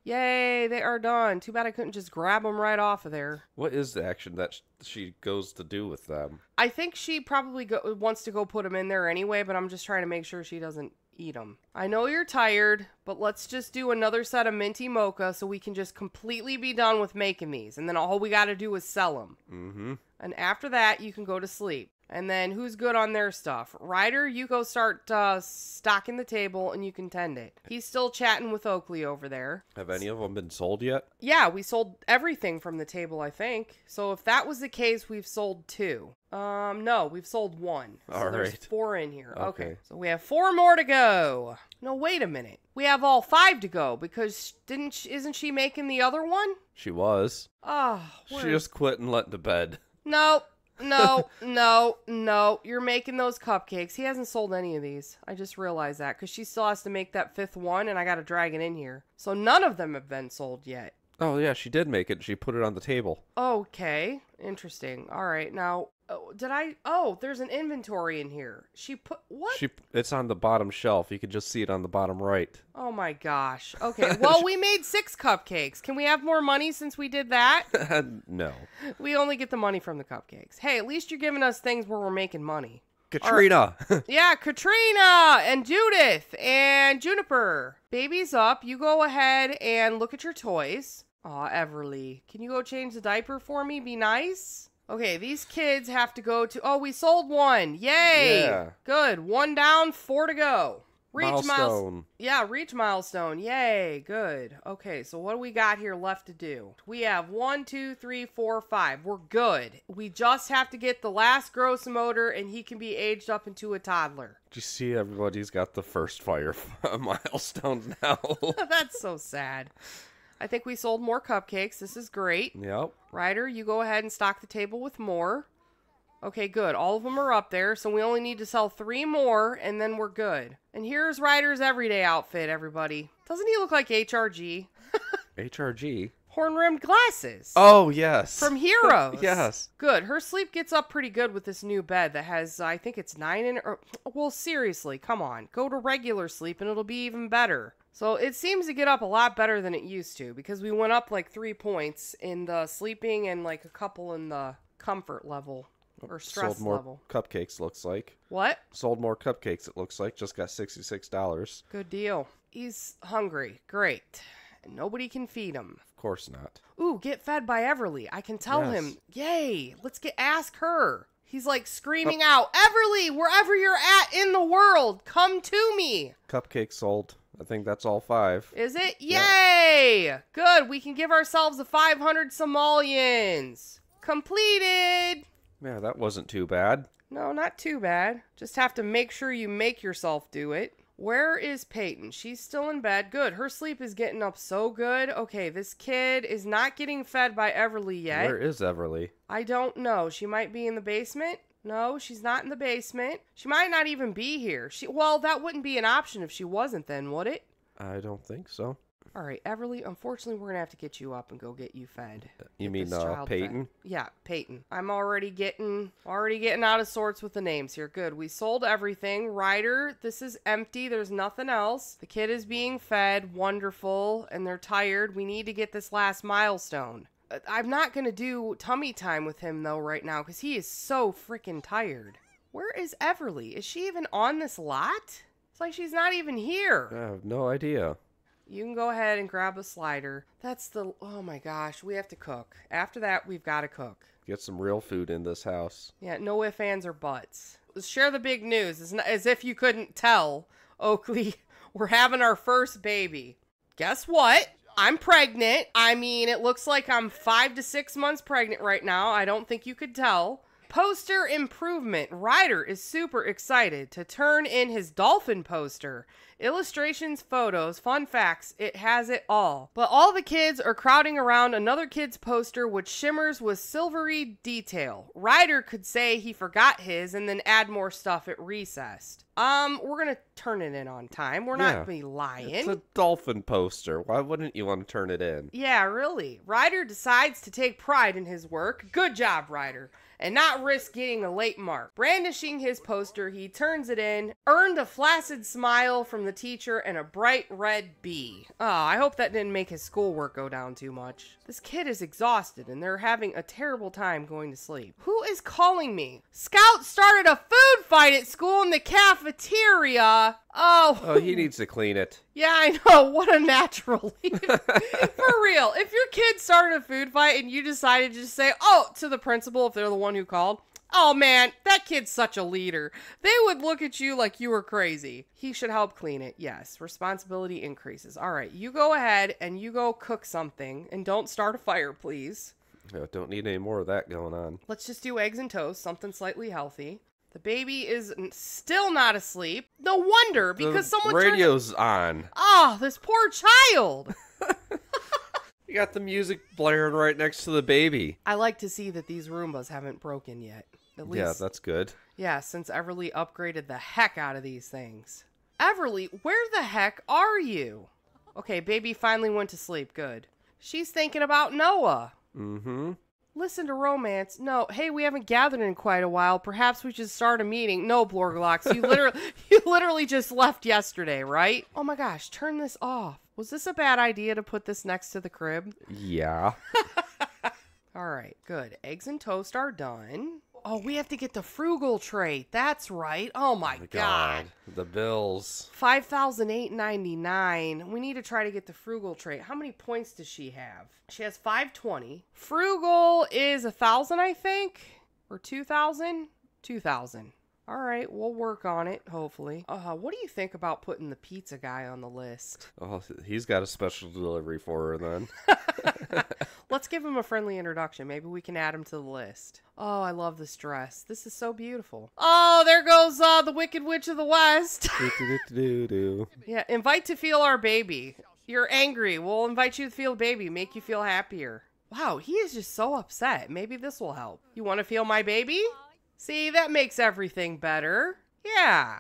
Yay, they are done. Too bad I couldn't just grab them right off of there.
What is the action that sh- she goes to do with them?
I think she probably go- wants to go put them in there anyway, but I'm just trying to make sure she doesn't eat them. I know you're tired, but let's just do another set of minty mocha so we can just completely be done with making these. And then all we got to do is sell them.
Mm-hmm.
And after that, you can go to sleep. And then who's good on their stuff? Ryder, you go start uh, stocking the table and you can tend it. He's still chatting with Oakley over there.
Have any of them been sold yet?
Yeah, we sold everything from the table, I think. So if that was the case, we've sold two. Um, no, we've sold one. So
All
there's
right.
four in here. Okay.
Okay.
So we have four more to go. No, wait a minute. We have all five to go because didn't she, isn't she making the other one?
She was.
Oh,
She just quit and went to bed.
no, no, no, no. You're making those cupcakes. He hasn't sold any of these. I just realized that because she still has to make that fifth one, and I got to drag it in here. So none of them have been sold yet.
Oh yeah, she did make it. She put it on the table.
Okay, interesting. All right, now oh, did I? Oh, there's an inventory in here. She put what?
She it's on the bottom shelf. You can just see it on the bottom right.
oh my gosh. (laughs) Okay, well we made six cupcakes. Can we have more money since we did that? (laughs)
no.
we only get the money from the cupcakes. Hey, at least you're giving us things where we're making money.
Katrina. (laughs)
Yeah, Katrina and Judith and Juniper. Baby's up. You go ahead and look at your toys. Aw, Everly. Can you go change the diaper for me? Be nice. Okay, these kids have to go to. Oh, we sold one. Yay!
Yeah.
Good. One down, four to go. Reach miles.
Milestone.
Yeah, reach milestone. Yay, good. Okay, so what do we got here left to do? We have one, two, three, four, five. We're good. We just have to get the last gross motor and he can be aged up into a toddler.
Do you see everybody's got the first fire (laughs) milestone now? (laughs)
That's so sad. I think we sold more cupcakes. This is great.
yep.
Ryder, you go ahead and stock the table with more. Okay, good. All of them are up there, so we only need to sell three more, and then we're good. And here's Ryder's everyday outfit, everybody. Doesn't he look like HRG?
HRG. (laughs)
Horn rimmed glasses.
Oh yes.
From (laughs) Heroes.
Yes.
Good. Her sleep gets up pretty good with this new bed that has, I think it's nine in. Or, er, well, seriously, come on. Go to regular sleep and it'll be even better. So it seems to get up a lot better than it used to because we went up like three points in the sleeping and like a couple in the comfort level or stress
Sold more
level.
cupcakes. Looks like.
What?
Sold more cupcakes. It looks like. Just got sixty six dollars.
Good deal. He's hungry. Great. And nobody can feed him.
Of course not.
Ooh, get fed by Everly. I can tell
Yes.
him. Yay. Let's get ask her. He's like screaming out, Everly, wherever you're at in the world, come to me.
Cupcakes sold. I think that's all five.
Is it? Yay! Good. We can give ourselves a 500 simoleons. Completed.
Yeah, that wasn't too bad.
No, not too bad. Just have to make sure you make yourself do it. Where is Peyton? She's still in bed. Good. Her sleep is getting up so good. Okay, this kid is not getting fed by Everly yet.
Where is Everly?
I don't know. She might be in the basement. No, she's not in the basement. She might not even be here. She well, that wouldn't be an option if she wasn't then, would it?
I don't think so.
All right, Everly, unfortunately we're going to have to get you up and go get you fed.
You
Get
mean uh,
child fed.
Peyton?
Yeah, Peyton. I'm already getting already getting out of sorts with the names here. Good. We sold everything. Ryder, this is empty. There's nothing else. The kid is being fed. Wonderful. And they're tired. We need to get this last milestone. I'm not going to do tummy time with him though right now cuz he is so freaking tired. Where is Everly? Is she even on this lot? It's like she's not even here.
I have no idea.
You can go ahead and grab a slider. That's the oh my gosh, we have to cook. After that, we've got to cook.
Get some real food in this house.
Yeah, no ifs, ands, or buts. Share the big news. As if you couldn't tell, (laughs) Oakley, we're having our first baby. Guess what? I'm pregnant. I mean, it looks like I'm five to six months pregnant right now. I don't think you could tell. Poster improvement. Ryder is super excited to turn in his dolphin poster. Illustrations, photos, fun facts, it has it all. But all the kids are crowding around another kid's poster which shimmers with silvery detail. Ryder could say he forgot his and then add more stuff at recess. Um, we're gonna turn it in on time. We're
Yeah.
not gonna be lying.
It's a dolphin poster. Why wouldn't you want to turn it in?
Yeah, really. Ryder decides to take pride in his work. Good job, Ryder. And not risk getting a late mark. Brandishing his poster, he turns it in, earned a flaccid smile from the teacher and a bright red B. Oh, I hope that didn't make his schoolwork go down too much. This kid is exhausted and they're having a terrible time going to sleep. Who is calling me? Scout started a food fight at school in the cafeteria. Oh,
Oh, he needs to clean it.
yeah, I know. (laughs) What a natural. (laughs) For real. If your kid started a food fight and you decided to just say, oh, to the principal if they're the one who called, oh man, that kid's such a leader. They would look at you like you were crazy. He should help clean it. Yes, responsibility increases. All right, you go ahead and you go cook something and don't start a fire, please.
Oh, don't need any more of that going on.
Let's just do eggs and toast, something slightly healthy. The baby is still not asleep. No wonder, because
the
someone turned
radio's on.
Oh, this poor child. (laughs)
You got the music blaring right next to the baby.
I like to see that these Roombas haven't broken yet. At least,
Yeah, that's good.
yeah, since Everly upgraded the heck out of these things. Everly, where the heck are you? Okay, baby finally went to sleep. Good. She's thinking about Noah.
Mm-hmm.
Listen to romance. No, hey, we haven't gathered in quite a while. Perhaps we should start a meeting. No, Blorglox, you (laughs) literally, you literally just left yesterday, right? Oh my gosh, turn this off. Was this a bad idea to put this next to the crib?
Yeah. (laughs)
All right, good. Eggs and toast are done. Oh, we have to get the frugal tray. That's right. Oh my, oh
My
god.
The bills.
Five thousand eight ninety nine. We need to try to get the frugal tray. How many points does she have? She has five twenty. Frugal is a thousand, I think, or two thousand. Two thousand. All right, we'll work on it. Hopefully. Uh, what do you think about putting the pizza guy on the list?
Oh, he's got a special delivery for her then. (laughs) (laughs)
Let's give him a friendly introduction. Maybe we can add him to the list. Oh, I love this dress. This is so beautiful. Oh, there goes uh, the Wicked Witch of the West. (laughs) Yeah, invite to feel our baby. You're angry. We'll invite you to feel baby, make you feel happier. Wow, he is just so upset. Maybe this will help. You want to feel my baby? See, that makes everything better. Yeah.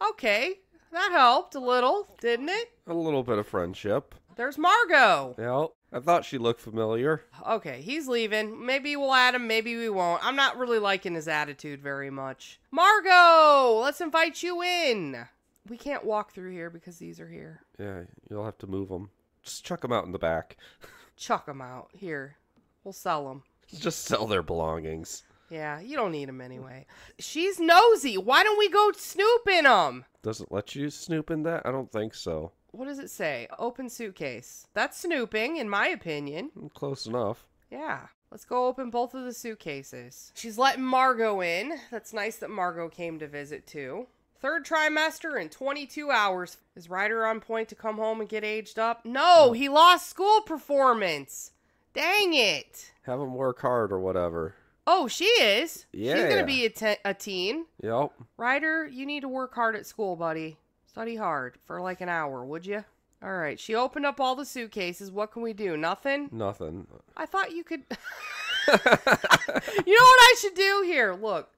Okay, that helped a little, didn't it?
a little bit of friendship.
There's Margot.
Yeah. I thought she looked familiar.
Okay, he's leaving. Maybe we'll add him, maybe we won't. I'm not really liking his attitude very much. Margot, let's invite you in. We can't walk through here because these are here.
Yeah, you'll have to move them. Just chuck them out in the back. (laughs)
Chuck them out. Here, we'll sell them.
Just sell their belongings.
Yeah, you don't need them anyway. She's nosy. Why don't we go snoop in them?
Does it let you snoop in that? I don't think so.
What does it say? Open suitcase. That's snooping, in my opinion.
Mm, close enough.
Yeah. Let's go open both of the suitcases. She's letting Margot in. That's nice that Margot came to visit too. Third trimester in 22 hours. Is Ryder on point to come home and get aged up? No, mm. he lost school performance. Dang it.
Have him work hard or whatever.
Oh, she is.
Yeah.
She's going to be a, te- a teen.
Yep.
Ryder, you need to work hard at school, buddy. Study hard for like an hour, would you? All right. She opened up all the suitcases. What can we do? Nothing?
Nothing.
I thought you could. (laughs) you know what I should do here? Look,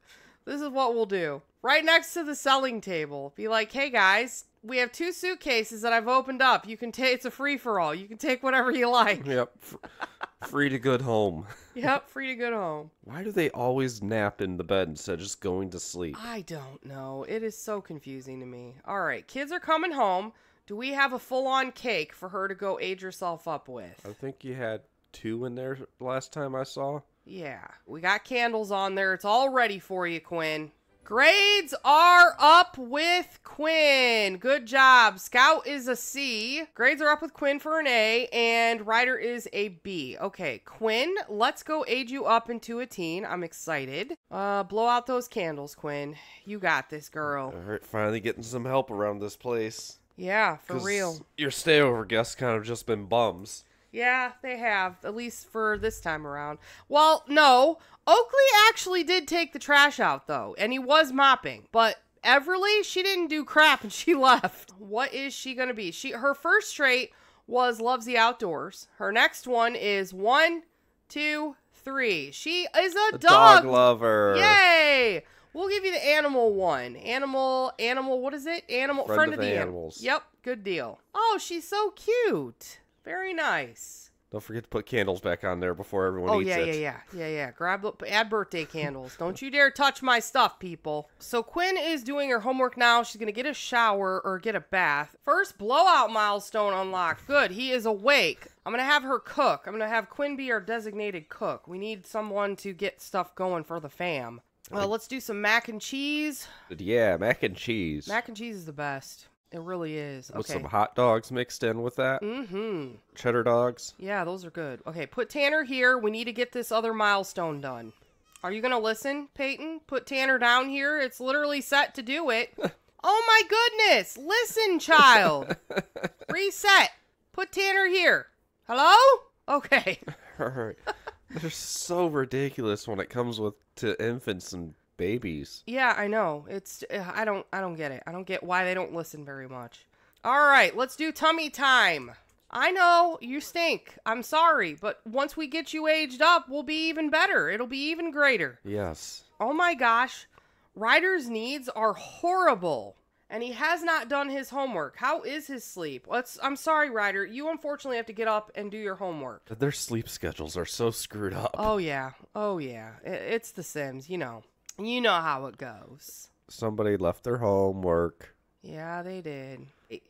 this is what we'll do. Right next to the selling table, be like, "Hey guys, we have two suitcases that I've opened up. You can take. It's a free for all. You can take whatever you like.
Yep. (laughs) Free to good home. (laughs)
yep, free to go home."
Why do they always nap in the bed instead of just going to sleep?
I don't know. It is so confusing to me. All right, kids are coming home. Do we have a full-on cake for her to go age herself up with?
I think you had two in there last time I saw.
Yeah, we got candles on there. It's all ready for you, Quinn. Grades are up with Quinn. Good job. Scout is a C. Grades are up with Quinn for an A, and Ryder is a B. Okay, Quinn, let's go age you up into a teen. I'm excited. Uh, blow out those candles, Quinn. You got this, girl.
All right, finally getting some help around this place.
Yeah, for real.
Your stayover guests kind of just been bums.
Yeah, they have, at least for this time around. Well, no. Oakley actually did take the trash out, though, and he was mopping. But Everly, she didn't do crap and (laughs) she left. What is she going to be? She Her first trait was loves the outdoors. Her next one is one, two, three. She is a
A
dog.
dog lover.
Yay! We'll give you the animal one. Animal, animal, what is it? Animal, friend, of, the animals.
animals.
Yep, good deal. Oh, she's so cute. Very nice.
Don't forget to put candles back on there before everyone
Oh
eats
yeah,
it.
yeah, yeah, yeah, yeah. yeah. Grab the add birthday candles. Don't you dare touch my stuff, people. So Quinn is doing her homework now. She's gonna get a shower or get a bath. First blowout milestone unlocked. Good, he is awake. I'm gonna have her cook. I'm gonna have Quinn be our designated cook. We need someone to get stuff going for the fam. Well, let's do some mac and cheese.
Yeah, mac and cheese.
Mac and cheese is the best. It really is.
with
Okay.
some hot dogs mixed in with that.
Mm-hmm.
Cheddar dogs.
Yeah, those are good. Okay, put Tanner here. We need to get this other milestone done. Are you going to listen, Peyton? Put Tanner down here. It's literally set to do it. (laughs) oh my goodness. Listen, child. (laughs) Reset. Put Tanner here. Hello? Okay. (laughs)
Alright. They're so ridiculous when it comes with to infants and babies.
Yeah, I know. It's I don't I don't get it. I don't get why they don't listen very much. All right, let's do tummy time. I know you stink. I'm sorry, but once we get you aged up, we'll be even better. It'll be even greater.
Yes.
Oh my gosh. Ryder's needs are horrible. And he has not done his homework. How is his sleep? Let's I'm sorry, Ryder. You unfortunately have to get up and do your homework.
Their sleep schedules are so screwed up.
Oh yeah. Oh yeah. It's the Sims, you know. You know how it goes.
Somebody left their homework.
Yeah, they did.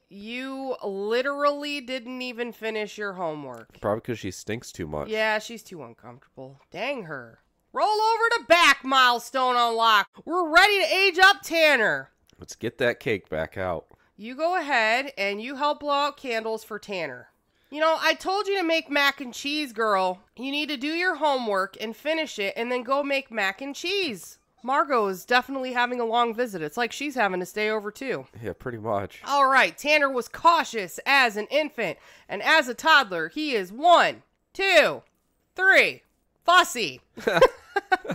You literally didn't even finish your homework.
Probably because she stinks too much.
Yeah, she's too uncomfortable. Dang her. Roll over to back milestone unlock. We're ready to age up Tanner.
Let's get that cake back out.
You go ahead and you help blow out candles for Tanner. You know, I told you to make mac and cheese, girl. You need to do your homework and finish it and then go make mac and cheese. Margot is definitely having a long visit. It's like she's having to stay over too.
Yeah, pretty much.
All right, Tanner was cautious as an infant, and as a toddler, he is one, two, three, fussy. (laughs)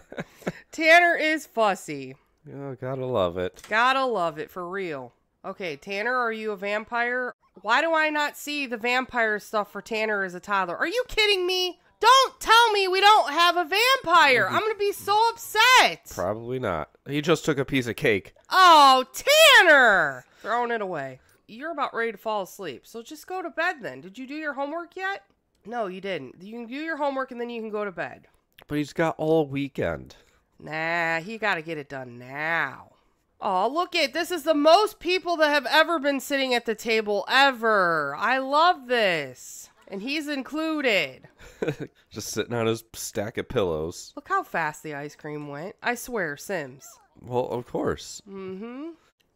(laughs) Tanner is fussy.
Oh, gotta love it.
Gotta love it for real. Okay, Tanner, are you a vampire? Why do I not see the vampire stuff for Tanner as a toddler? Are you kidding me? Don't tell me we don't have a vampire. Mm-hmm. I'm gonna be so upset.
Probably not. He just took a piece of cake.
Oh, Tanner! Throwing it away. You're about ready to fall asleep, so just go to bed then. Did you do your homework yet? No, you didn't. You can do your homework and then you can go to bed.
But he's got all weekend.
Nah, he gotta get it done now. Oh, look at This is the most people that have ever been sitting at the table ever. I love this. And he's included. (laughs)
just sitting on his stack of pillows.
Look how fast the ice cream went. I swear, Sims.
Well, of course.
Mm-hmm.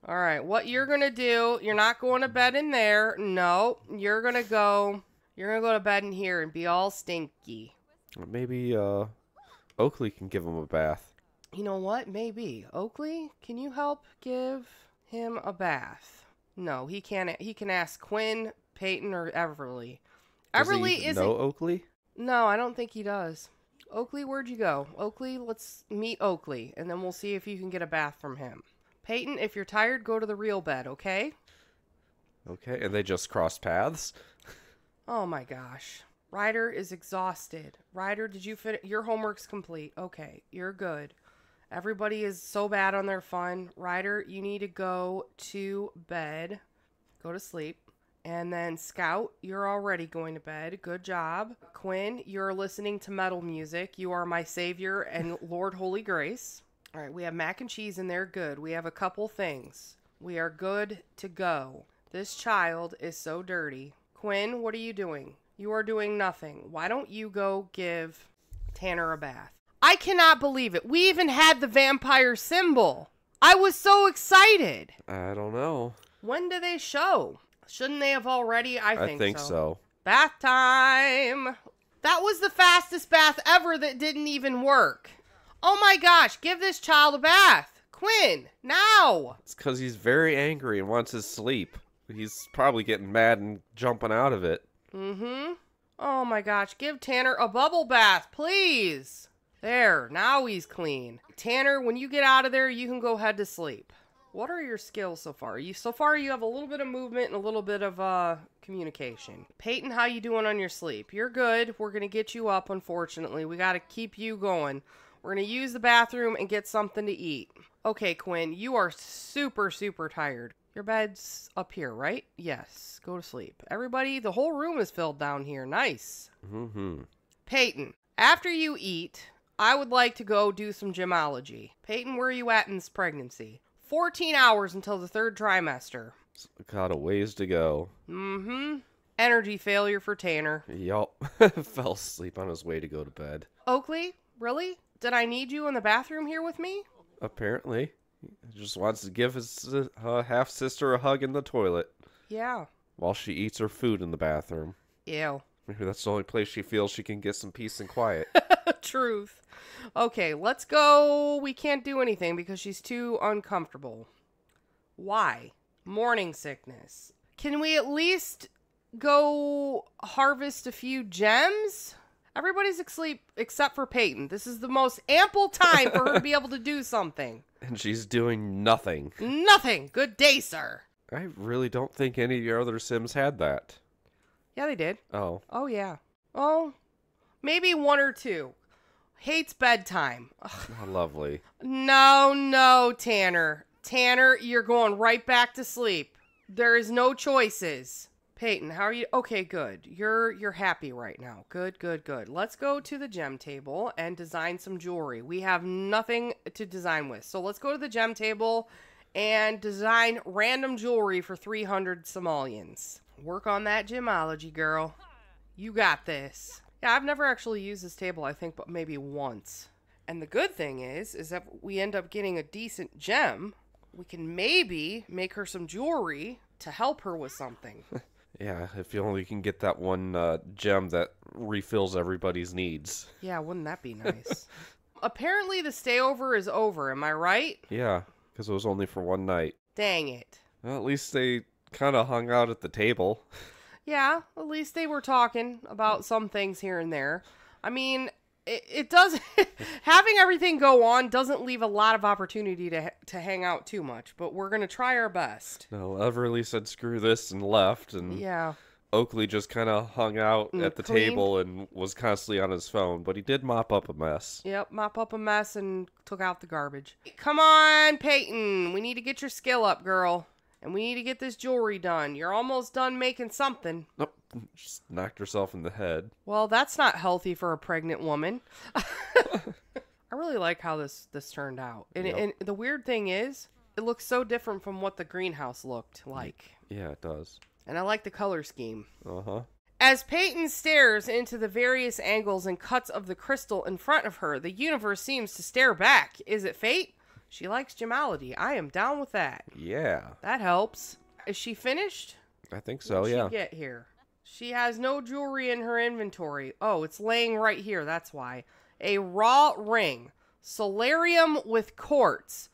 All right, what you're gonna do? You're not going to bed in there. No, you're gonna go. You're gonna go to bed in here and be all stinky.
Maybe uh, Oakley can give him a bath.
You know what? Maybe Oakley. Can you help give him a bath? No, he can't. He can ask Quinn, Peyton, or Everly.
Does
Everly isn't.
know Oakley?
No, I don't think he does. Oakley, where'd you go? Oakley, let's meet Oakley, and then we'll see if you can get a bath from him. Peyton, if you're tired, go to the real bed, okay?
Okay, and they just crossed paths.
Oh my gosh. Ryder is exhausted. Ryder, did you fit your homework's complete? Okay, you're good. Everybody is so bad on their fun. Ryder, you need to go to bed. Go to sleep. And then Scout, you're already going to bed. Good job. Quinn, you're listening to metal music. You are my savior and (laughs) Lord Holy Grace. All right, we have mac and cheese in there. Good. We have a couple things. We are good to go. This child is so dirty. Quinn, what are you doing? You are doing nothing. Why don't you go give Tanner a bath? I cannot believe it. We even had the vampire symbol. I was so excited.
I don't know.
When do they show? Shouldn't they have already? I
I
think,
think,
so.
so.
Bath time. That was the fastest bath ever that didn't even work. Oh my gosh, give this child a bath. Quinn, now.
It's because he's very angry and wants his sleep. he's probably getting mad and jumping out of it.
Mm-hmm. Oh my gosh, give Tanner a bubble bath, please. There, now he's clean. Tanner, when you get out of there, you can go head to sleep. What are your skills so far? You so far you have a little bit of movement and a little bit of uh communication. Peyton, how you doing on your sleep? You're good. We're gonna get you up, unfortunately. We gotta keep you going. We're gonna use the bathroom and get something to eat. Okay, Quinn, you are super, super tired. Your bed's up here, right? Yes. Go to sleep. Everybody, the whole room is filled down here. Nice.
Mm-hmm.
Peyton, after you eat, I would like to go do some gemology. Peyton, where are you at in this pregnancy? 14 hours until the third trimester.
Got a ways to go.
Mm-hmm. Energy failure for Tanner.
Yup. (laughs) Fell asleep on his way to go to bed.
Oakley, really? Did I need you in the bathroom here with me?
Apparently. He just wants to give his uh, half sister a hug in the toilet
Yeah.
while she eats her food in the bathroom.
Ew.
Maybe that's the only place she feels she can get some peace and quiet. (laughs)
Truth. Okay, let's go. We can't do anything because she's too uncomfortable. Why? Morning sickness. Can we at least go harvest a few gems? Everybody's asleep except for Peyton. This is the most ample time for her to be able to do (laughs) something.
and she's doing nothing.
Nothing. Good day, sir.
I really don't think any of your other Sims had that.
Yeah, they did.
Oh,
Oh, yeah. Oh, maybe one or two. Hates bedtime.
How lovely.
No, no, Tanner. Tanner, you're going right back to sleep. There is no choices. Peyton, how are you? Okay, good. You're you're happy right now. Good, good, good. Let's go to the gem table and design some jewelry. We have nothing to design with. So let's go to the gem table and design random jewelry for 300 simoleons. Work on that gemology, girl. You got this. Yeah, I've never actually used this table, I think, but maybe once. And the good thing is, is that we end up getting a decent gem. We can maybe make her some jewelry to help her with something. (laughs)
Yeah, if you only can get that one uh, gem that refills everybody's needs.
yeah, wouldn't that be (laughs) nice? Apparently, the stayover is over. Am I right?
Yeah, because it was only for one night.
Dang it.
Well, at least they kind of hung out at the table.
Yeah, at least they were talking about some things here and there. I mean, it, it does (laughs) having everything go on doesn't leave a lot of opportunity to to hang out too much, but we're gonna try our best.
No, Everly said screw this and left, and
Yeah.
Oakley just kind of hung out at the
cleaned.
table and was constantly on his phone, but he did mop up a mess.
Yep, mop up a mess and took out the garbage. Come on, Peyton. We need to get your skill up, girl. And we need to get this jewelry done. You're almost done making something.
Nope, just knocked herself in the head.
Well, that's not healthy for a pregnant woman. (laughs) I really like how this this turned out. And,
Yep.
and the weird thing is, it looks so different from what the greenhouse looked like.
Yeah, it does.
And I like the color scheme.
Uh huh.
As Peyton stares into the various angles and cuts of the crystal in front of her, the universe seems to stare back. Is it fate? She likes gemology. I am down with that.
Yeah,
That helps. Is she finished?
I think so. Yeah.
She get here. She has no jewelry in her inventory. Oh, it's laying right here. That's why. A raw ring, solarium with quartz,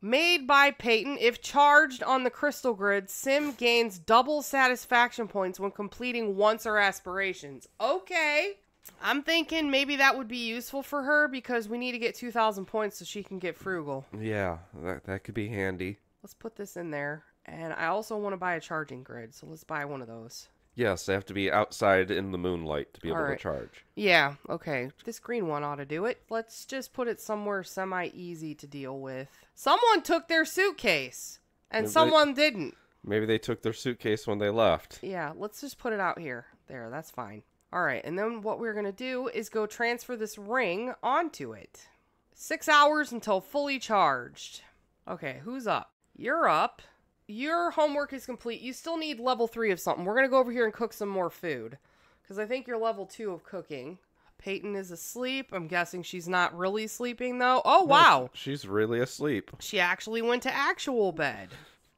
made by Peyton. If charged on the crystal grid, Sim gains double satisfaction points when completing once or aspirations. Okay. I'm thinking maybe that would be useful for her because we need to get 2,000 points so she can get frugal.
Yeah, that that could be handy.
Let's put this in there. And I also want to buy a charging grid, so let's buy one of those.
Yes, they have to be outside in the moonlight to be able
Alright.
to charge.
Yeah, okay. This green one ought to do it. Let's just put it somewhere semi easy to deal with. Someone took their suitcase, and
Maybe they-
someone didn't.
Maybe they took their suitcase when they left.
Yeah, let's just put it out here. There, that's fine. All right, and then what we're going to do is go transfer this ring onto it. Six hours until fully charged. Okay, who's up? You're up. Your homework is complete. You still need level three of something. We're going to go over here and cook some more food. Because I think you're level two of cooking. Peyton is asleep. I'm guessing she's not really sleeping, though. Oh, wow.
She's really asleep.
She actually went to actual bed.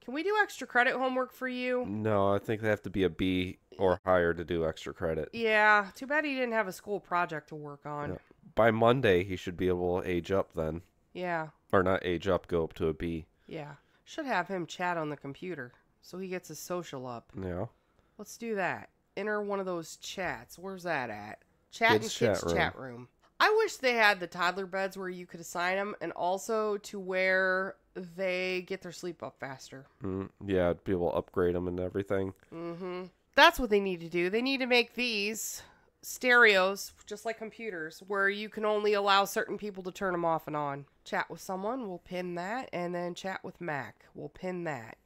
Can we do extra credit homework for you?
No, I think they have to be a B or higher to do extra credit.
Yeah, too bad he didn't have a school project to work on.
Yeah. By Monday, he should be able to age up then.
Yeah,
Or not age up, go up to a B.
yeah. Should have him chat on the computer so he gets his social up.
Yeah.
Let's do that. Enter one of those chats. Where's that at? Chat
Kids
and
chat
kids
room.
chat room. I wish they had the toddler beds where you could assign them, and also to where they get their sleep up faster.
Mm, yeah, to upgrade them and everything.
Mm-hmm. That's what they need to do. They need to make these stereos, just like computers, where you can only allow certain people to turn them off and on. Chat with someone, we'll pin that, and then chat with Mac, we'll pin that.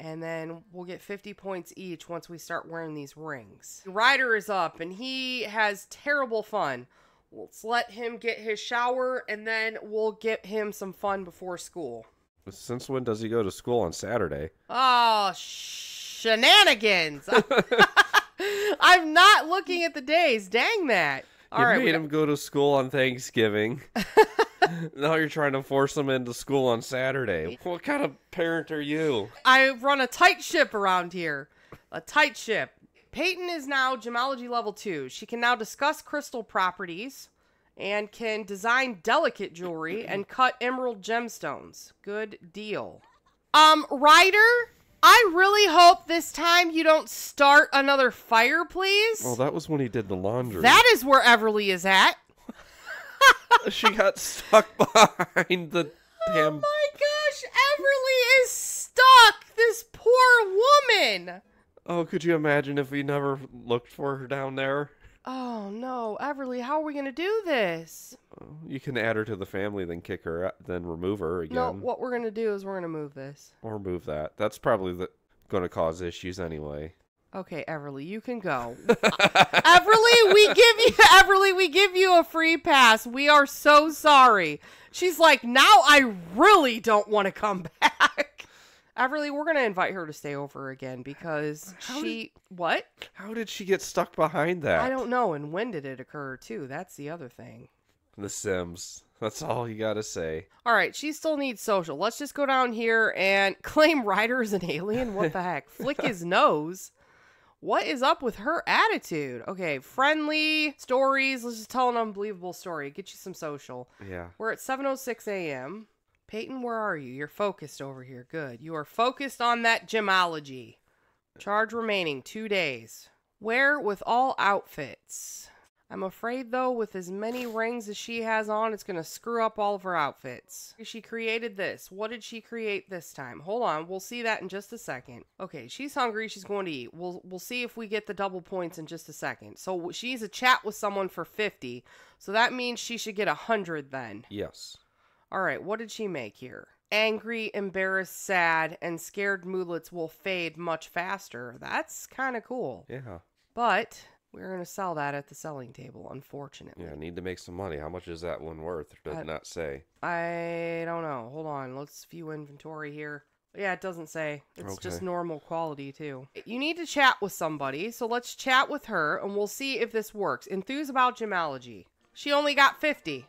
And then we'll get 50 points each once we start wearing these rings. Ryder is up and he has terrible fun. Let's let him get his shower and then we'll get him some fun before school.
Since when does he go to school on Saturday?
Oh, shenanigans. (laughs) I'm not looking at the days. Dang that. All
you
right.
made
got-
him go to school on Thanksgiving. (laughs) now you're trying to force him into school on Saturday. What kind of parent are you?
I run a tight ship around here. A tight ship. Peyton is now gemology level 2. She can now discuss crystal properties and can design delicate jewelry (clears throat) and cut emerald gemstones. Good deal. Um, Ryder, I really hope this time you don't start another fire, please.
Well, that was when he did the laundry.
that is where Everly is at. (laughs)
she got stuck (laughs) behind the
Oh
damn.
my gosh, Everly is stuck. This poor woman.
Oh, could you imagine if we never looked for her down there?
Oh no, Everly, how are we gonna do this?
You can add her to the family, then kick her, out, then remove her again,
No, what we're gonna do is we're gonna move this.
or move that. That's probably the, going to cause issues anyway.
Okay, Everly, you can go. (laughs) Everly, we give you (laughs) Everly, we give you a free pass. We are so sorry. She's like, now I really don't want to come back. Everly, we're gonna invite her to stay over again because
How
she what?
How did she get stuck behind that?
I don't know. And when did it occur too? That's the other thing.
The Sims. That's all you gotta say.
All right, she still needs social. Let's just go down here and (laughs) claim Ryder as an alien. What the heck? Flick his (laughs) nose. What is up with her attitude? Okay, friendly stories. Let's just tell an unbelievable story. Get you some social.
Yeah.
We're at 7:06 a.m. Peyton, where are you? You're focused over here. Good. You are focused on that gemology. Charge remaining 2 days. Wear with all outfits. I'm afraid though with as many rings as she has on, it's going to screw up all of her outfits. She created this. What did she create this time? Hold on. We'll see that in just a second. Okay, she's hungry. She's going to eat. We'll we'll see if we get the double points in just a second. So she needs a chat with someone for 50. So that means she should get 100 then.
Yes.
All right, what did she make here? Angry, embarrassed, sad, and scared moodlets will fade much faster. That's kind of cool.
Yeah.
But we're going to sell that at the selling table, unfortunately.
Yeah. I need to make some money. How much is that one worth? Did
Uh,
not say.
I don't know. Hold on. Let's view inventory here. Yeah, it doesn't say. It's just normal quality, too. You need to chat with somebody, so let's chat with her and we'll see if this works. Enthuse about gemology. She only got 50.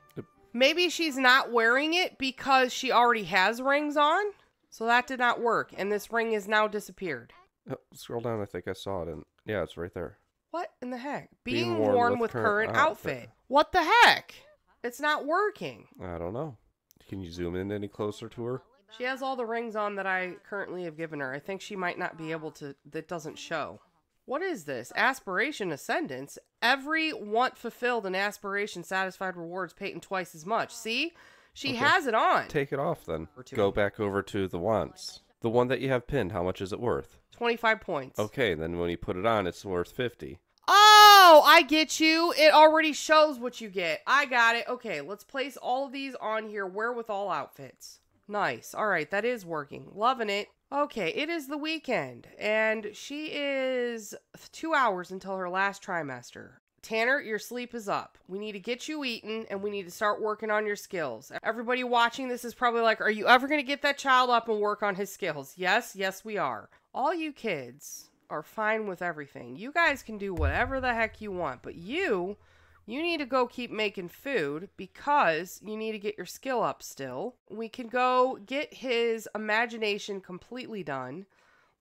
Maybe she's not wearing it because she already has rings on. So that did not work, and this ring has now disappeared.
Oh, scroll down. I think I saw it. And yeah, it's right there.
What in the heck?
Being
Being,
worn
worn,
with
with,
current
current,
outfit.
outfit. What the heck? It's not working.
I don't know. Can you zoom in any closer to her?
She has all the rings on that I currently have given her. I think she might not be able to, that doesn't show. What is this? Aspiration Ascendance. Every want fulfilled and aspiration satisfied rewards Peyton twice as much. See? She
Okay.
has it on.
Take it off then. Go back over to the wants. The one that you have pinned. How much is it worth?
25 points.
Okay. Then when you put it on, it's worth fifty.
Oh, I get you. It already shows what you get. I got it. Okay, let's place all of these on here. Wherewithal outfits. Nice. All right, that is working. Loving it. Okay, it is the weekend, and she is two hours until her last trimester. Tanner, your sleep is up. We need to get you eating and we need to start working on your skills. Everybody watching this is probably like, Are you ever going to get that child up and work on his skills? Yes, yes, we are. All you kids are fine with everything. You guys can do whatever the heck you want, but you, you need to go keep making food because you need to get your skill up still. We can go get his imagination completely done.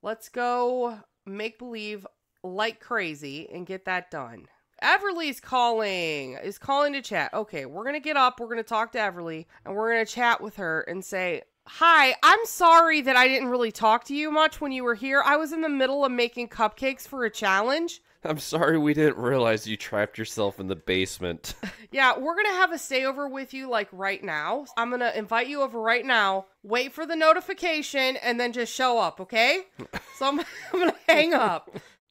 Let's go make believe like crazy and get that done. Everly's calling, is calling to chat. Okay, we're going to get up, we're going to talk to Everly, and we're going to chat with her and say, Hi, I'm sorry that I didn't really talk to you much when you were here. I was in the middle of making cupcakes for a challenge. (laughs)
I'm sorry we didn't realize you trapped yourself in the basement. (laughs)
Yeah, we're gonna have a stayover with you like right now. I'm gonna invite you over right now. Wait for the notification and then just show up, okay? (laughs) So I'm, I'm gonna hang up.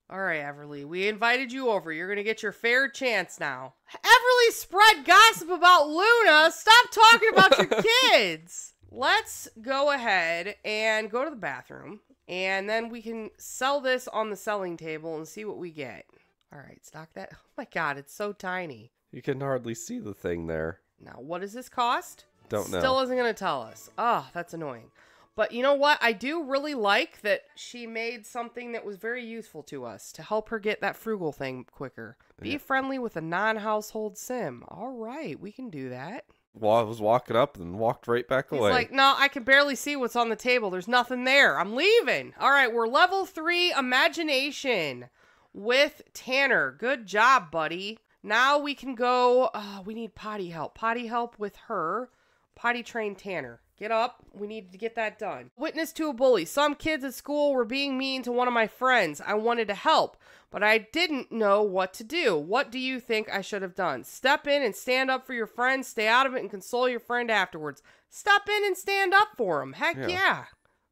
All right, Everly, we invited you over. You're gonna get your fair chance now. Everly spread gossip about Luna. Stop talking about your kids. Let's go ahead and go to the bathroom, and then we can sell this on the selling table and see what we get. All right, stock that. (laughs) Oh my god, it's so tiny.
you can hardly see the thing there.
Now, what does this cost?
Don't know.
Still isn't going to tell us. Oh, that's annoying. But you know what? I do really like that she made something that was very useful to us to help her get that frugal thing quicker. Be
Yeah.
friendly with a non household sim. All right, we can do that.
Well, I was walking up and walked right back away.
He's
away.
like, no, I can barely see what's on the table. There's nothing there. I'm leaving. All right, we're level three imagination with Tanner. Good job, buddy. Now we can go. Uh, we need potty help. Potty help with her. Potty train Tanner. Get up. We need to get that done. Witness to a bully. Some kids at school were being mean to one of my friends. I wanted to help, but I didn't know what to do. What do you think I should have done? Step in and stand up for your friend. Stay out of it and console your friend afterwards. Step in and stand up for him. Heck
Yeah.
yeah.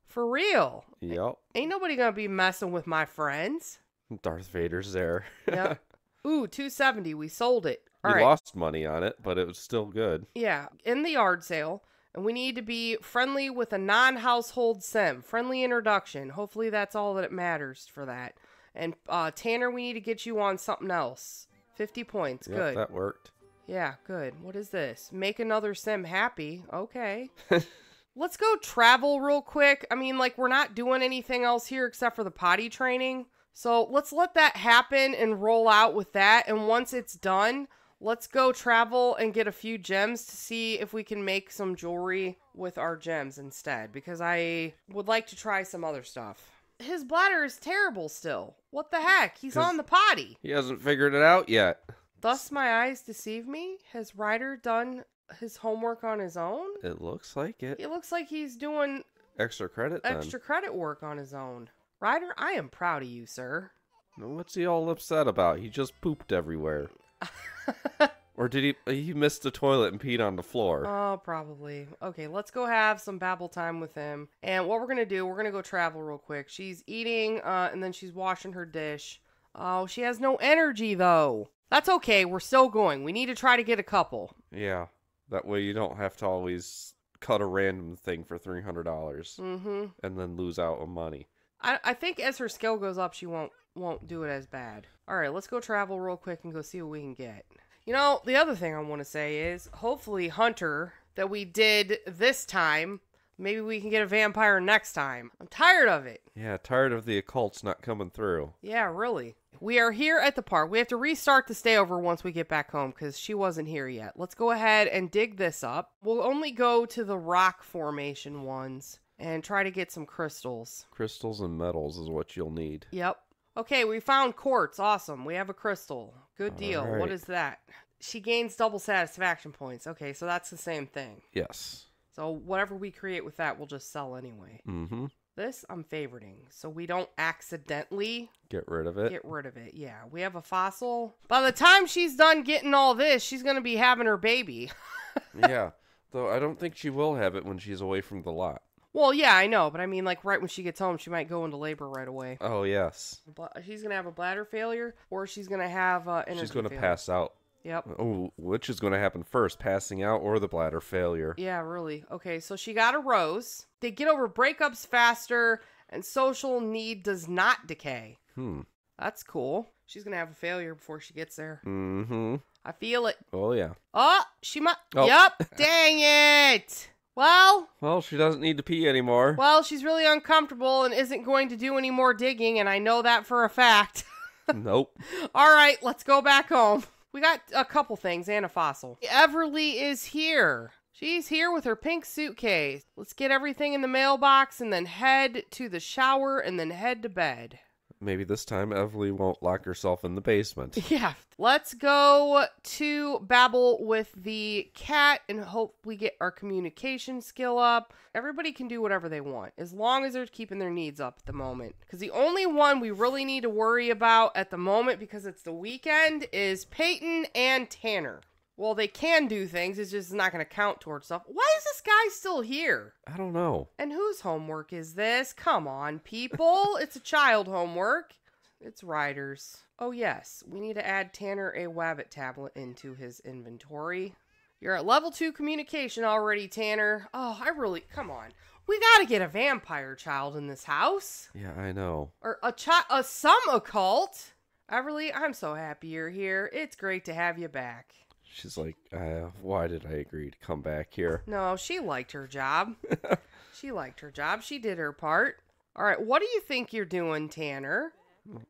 For real.
yep.
Ain't nobody gonna be messing with my friends.
Darth Vader's there.
Yep. (laughs) Ooh, 270. We sold it. All
you
right.
lost money on it, but it was still good.
Yeah, in the yard sale. And we need to be friendly with a non household sim. Friendly introduction. Hopefully that's all that it matters for that. And uh, Tanner, we need to get you on something else. 50 points.
Yep,
good.
that worked.
Yeah, good. What is this? Make another sim happy. Okay. (laughs) Let's go travel real quick. I mean, like, we're not doing anything else here except for the potty training. So let's let that happen and roll out with that. And once it's done, let's go travel and get a few gems to see if we can make some jewelry with our gems instead. Because I would like to try some other stuff. His bladder is terrible still. What the heck? He's on the potty.
He hasn't figured it out yet.
Thus my eyes deceive me. Has Ryder done his homework on his own?
It looks like it.
It looks like he's doing
Extra credit then.
extra credit work on his own. Ryder, I am proud of you, sir.
What's he all upset about? He just pooped everywhere. (laughs) or did he? He missed the toilet and peed on the floor.
Oh, probably. Okay, let's go have some babble time with him. And what we're gonna do, we're gonna go travel real quick. She's eating, uh, and then she's washing her dish. Oh, she has no energy though. That's okay. We're still going. We need to try to get a couple.
yeah, that way you don't have to always cut a random thing for three hundred dollars
Mm-hmm.
and then lose out on money.
I, I think as her skill goes up, she won't won't do it as bad. All right, let's go travel real quick and go see what we can get. You know, the other thing I want to say is hopefully Hunter that we did this time, maybe we can get a vampire next time. I'm tired of it.
Yeah, tired of the occults not coming through.
Yeah, really. We are here at the park. We have to restart the stayover once we get back home because she wasn't here yet. Let's go ahead and dig this up. We'll only go to the rock formation ones and try to get some crystals.
Crystals and metals is what you'll need.
Yep. Okay, we found quartz. Awesome. We have a crystal. Good deal. What
Alright.
is that? She gains double satisfaction points. Okay, so that's the same thing.
Yes.
So whatever we create with that, we'll just sell anyway.
Mm-hmm.
This I'm favoriting, so we don't accidentally
Get rid of it.
get rid of it. Yeah, we have a fossil. By the time she's done getting all this, she's gonna be having her baby. (laughs)
yeah. Though I don't think she will have it when she's away from the lot.
Well, yeah, I know, but I mean, like right when she gets home, she might go into labor right away.
Oh yes.
But she's gonna have a bladder failure, or she's gonna have uh,
She's going to
failure.
pass out.
Yep.
Oh, which is going to happen first, passing out or the bladder failure?
Yeah, really. Okay, so she got a rose. They get over breakups faster, and social need does not decay.
Hmm.
That's cool. She's gonna have a failure before she gets there.
Mm-hmm.
I feel it.
Oh yeah.
Oh, she might.
Oh.
Yup. Dang it. Well,
Well, she doesn't need to pee anymore.
well, she's really uncomfortable and isn't going to do any more digging, and I know that for a fact. (laughs)
nope.
All right, let's go back home. We got a couple things and a fossil. Everly is here. She's here with her pink suitcase. Let's get everything in the mailbox and then head to the shower and then head to bed.
Maybe this time Everly won't lock herself in the basement. (laughs)
Yeah. Let's go to Babble with the cat and hope we get our communication skill up. Everybody can do whatever they want as long as they're keeping their needs up at the moment. Because the only one we really need to worry about at the moment, because it's the weekend, is Peyton and Tanner. Well, they can do things, it's just not going to count towards stuff. Why is this guy still here?
I don't know.
And whose homework is this? Come on, people. (laughs) it's a child homework. It's Ryder's. Oh, yes. We need to add Tanner a Wabbit tablet into his inventory. You're at level 2 communication already, Tanner. Oh, I really. Come on. We gotta get a vampire child in this house.
Yeah, I know.
Or a child. A some occult. Everly, I'm so happy you're here. It's great to have you back.
She's like, uh, why did I agree to come back here?
No, she liked her job. (laughs) she liked her job. She did her part. All right, what do you think you're doing, Tanner?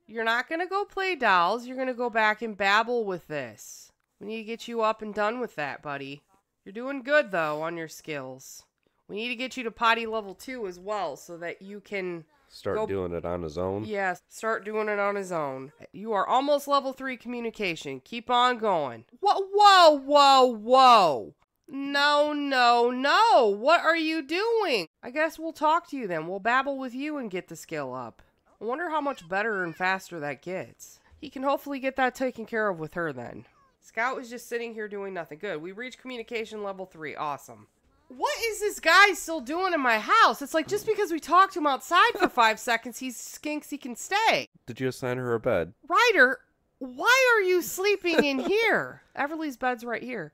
You're not going to go play dolls. You're going to go back and babble with this. We need to get you up and done with that, buddy. You're doing good, though, on your skills. We need to get you to potty level 2 as well so that you can
Start
Go-
doing it on his own.
yeah, start doing it on his own. You are almost level three communication. Keep on going. Whoa, whoa, whoa, whoa. No, no, no. What are you doing? I guess we'll talk to you then. We'll babble with you and get the skill up. I wonder how much better and faster that gets. He can hopefully get that taken care of with her then. Scout is just sitting here doing nothing. Good. We reached communication level three. Awesome. What is this guy still doing in my house? It's like just because we talked to him outside for (laughs) five seconds, he skinks he can stay.
Did you assign her a bed?
Ryder, why are you sleeping in (laughs) here? Everly's bed's right here.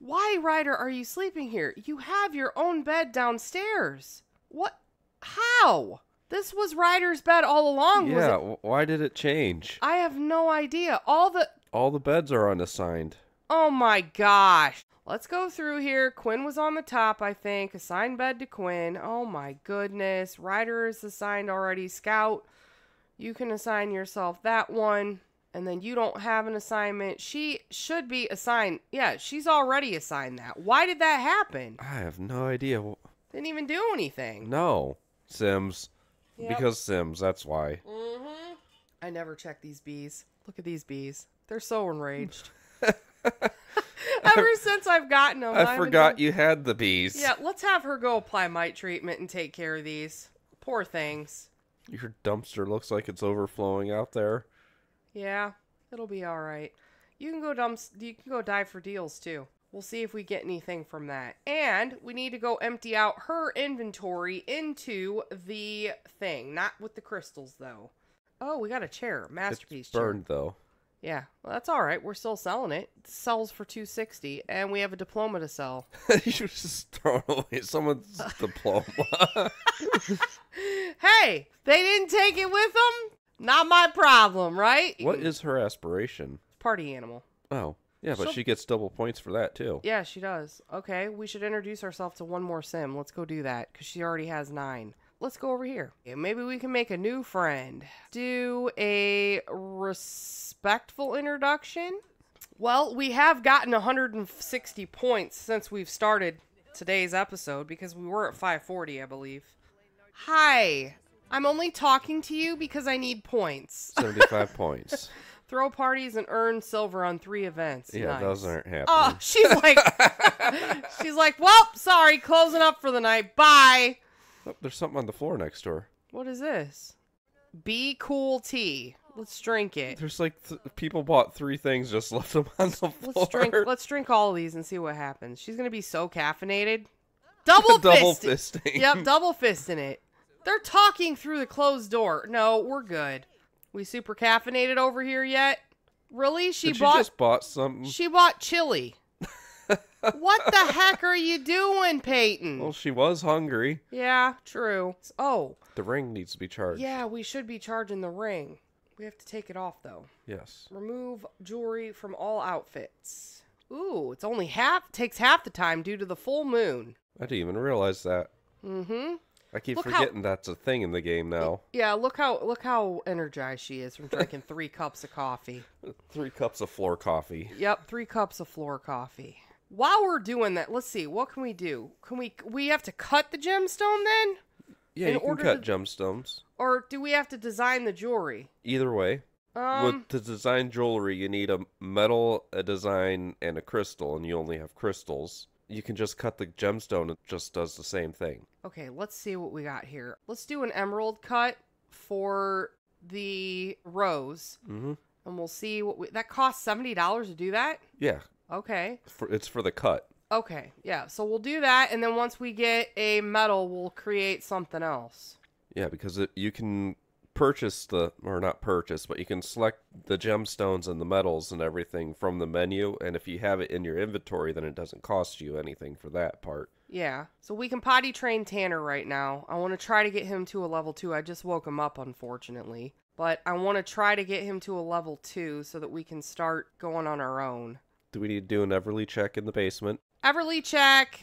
Why, Ryder, are you sleeping here? You have your own bed downstairs. What? How? This was Ryder's bed all along.
yeah, why did it change?
I have no idea. All the.
All the beds are unassigned.
Oh my gosh. Let's go through here. Quinn was on the top, I think. Assigned bed to Quinn. Oh my goodness. Ryder is assigned already. Scout, you can assign yourself that one. And then you don't have an assignment. She should be assigned. Yeah, she's already assigned that. Why did that happen?
I have no idea.
Didn't even do anything.
No. Sims.
Yep.
Because Sims, that's why.
Mm-hmm. I never check these bees. Look at these bees. They're so enraged. (laughs) Ever (laughs) since I've gotten them,
I
haven't
forgot
done-
you had the bees.
Yeah, let's have her go apply mite treatment and take care of these. Poor things.
Your dumpster looks like it's overflowing out there.
Yeah, it'll be all right. You can go dumps. You can go dive for deals too. We'll see if we get anything from that. And we need to go empty out her inventory into the thing, not with the crystals though. Oh, we got a chair, masterpiece
It's
chair.
burned though.
Yeah, well, that's all right. We're still selling it. It sells for two sixty, and we have a diploma to sell. (laughs)
you should just throw away someone's (laughs) diploma.
Hey, they didn't take it with them. Not my problem, right?
what is her aspiration?
party animal?
Oh, yeah, but
She'll-
she gets double points for that too.
Yeah, she does. Okay, we should introduce ourselves to one more sim. Let's go do that because she already has nine. Let's go over here. Yeah, maybe we can make a new friend. Do a respectful introduction. Well, we have gotten 160 points since we've started today's episode because we were at 540, I believe. Hi. I'm only talking to you because I need points. (laughs)
75 points.
Throw parties and earn silver on three events.
Yeah,
Nice.
those aren't oh, happening.
Oh, she's like, (laughs) she's like, well, sorry, closing up for the night. Bye.
Oh, there's something on the floor next door.
What is this? Be cool tea. Let's drink it.
There's like th- people bought three things, just (laughs) left them on the floor.
Let's drink. Let's drink all of these and see what happens. She's gonna be so caffeinated. (laughs) Double,
Double
fist.
fisting.
Yep, (laughs) double fisting it. They're talking through the closed door. No, we're good. We super caffeinated over here yet? Really? She bought.
you just bought something?
She bought chili. What the heck are you doing, Peyton?
Well, she was hungry.
Yeah, true. Oh,
The ring needs to be charged.
yeah, we should be charging the ring. We have to take it off though.
Yes.
Remove jewelry from all outfits. Ooh, it's only half takes half the time due to the full moon.
I didn't even realize that.
Mm-hmm.
I keep
Look how-
forgetting that's a thing in the game now.
Yeah, look how look how energized she is from drinking (laughs) three cups of coffee.
Three cups of floor coffee.
Yep, three cups of floor coffee. While we're doing that, let's see, what can we do? Can we we have to cut the gemstone then?
Yeah,
in
you can cut
to-
gemstones.
Or do we have to design the jewelry?
Either way,
Um,
with to design jewelry, you need a metal, a design, and a crystal, and you only have crystals. You can just cut the gemstone; it just does the same thing.
okay, let's see what we got here. Let's do an emerald cut for the rose,
Mm-hmm.
and we'll see what we, that costs seventy dollars to do that.
Yeah,
Okay.
for, it's for the cut.
Okay. Yeah. So we'll do that, and then once we get a metal, we'll create something else.
Yeah, because it, you can purchase the or not purchase, but you can select the gemstones and the metals and everything from the menu, and if you have it in your inventory, then it doesn't cost you anything for that part.
Yeah. So we can potty train Tanner right now. I want to try to get him to a level two. I just woke him up, unfortunately. But I want to try to get him to a level two so that we can start going on our own.
Do we need to do an Everly check in the basement?
Everly check.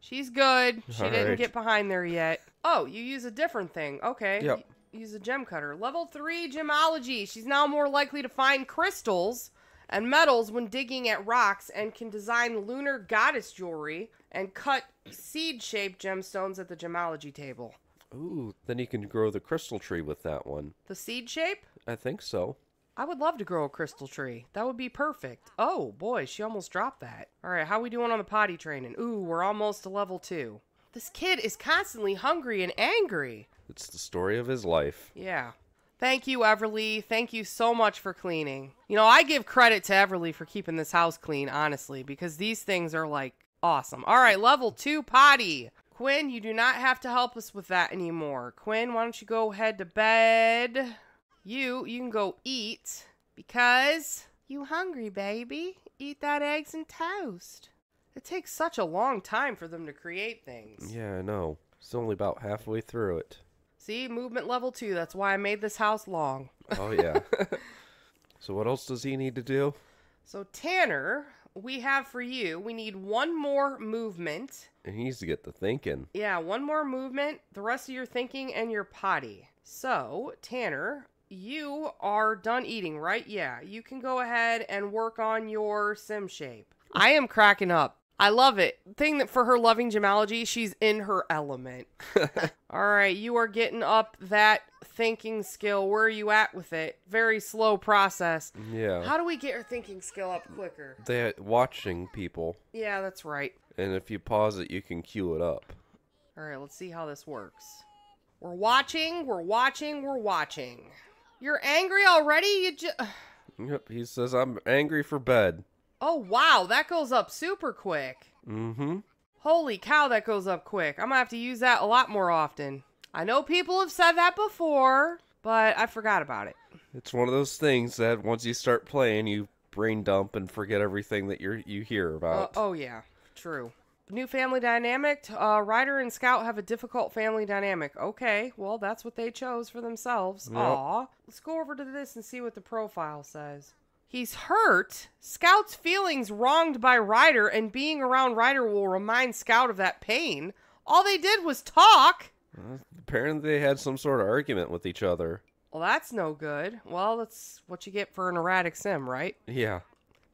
She's good. She
All
didn't
right.
get behind there yet. Oh, you use a different thing. Okay.
Yep.
Use a gem cutter. Level 3 gemology. She's now more likely to find crystals and metals when digging at rocks and can design lunar goddess jewelry and cut seed shaped gemstones at the gemology table.
Ooh, then you can grow the crystal tree with that one.
The seed shape?
I think so.
I would love to grow a crystal tree. That would be perfect. Oh boy, she almost dropped that. All right, how we doing on the potty training? Ooh, we're almost to level two. This kid is constantly hungry and angry.
It's the story of his life.
Yeah. Thank you, Everly. Thank you so much for cleaning. You know, I give credit to Everly for keeping this house clean, honestly, because these things are like awesome. All right, level two potty. Quinn, you do not have to help us with that anymore. Quinn, why don't you go head to bed? You, you can go eat because you hungry, baby. Eat that eggs and toast. It takes such a long time for them to create things.
Yeah, I know. It's only about halfway through it.
See, movement level two. That's why I made this house long.
Oh yeah. (laughs) so what else does he need to do?
So, Tanner, we have for you, we need one more movement.
And He needs to get the thinking.
Yeah, one more movement, the rest of your thinking, and your potty. So, Tanner, you are done eating, right? Yeah, you can go ahead and work on your sim shape. I am cracking up. I love it. Thing that for her loving gemology, she's in her element. (laughs) All right, you are getting up that thinking skill. Where are you at with it? Very slow process.
Yeah.
How do we get her thinking skill up quicker?
They watching people,
Yeah, that's right.
and if you pause it, you can cue it up.
All right, let's see how this works. We're watching, we're watching, we're watching. You're angry already? You just (sighs)
Yep. He says I'm angry for bed.
Oh, wow, that goes up super quick.
Mm-hmm.
Holy cow, that goes up quick. I'm to have to use that a lot more often. I know people have said that before, but I forgot about it.
It's one of those things that once you start playing, you brain dump and forget everything that you you hear
Uh,
about.
oh, yeah, true. New family dynamic. Uh, Ryder and Scout have a difficult family dynamic. Okay, well, that's what they chose for themselves.
Yep.
Aw. Let's go over to this and see what the profile says. He's hurt. Scout's feelings wronged by Ryder, and being around Ryder will remind Scout of that pain. All they did was talk.
Apparently, they had some sort of argument with each other.
Well, that's no good. Well, that's what you get for an erratic sim, right?
Yeah.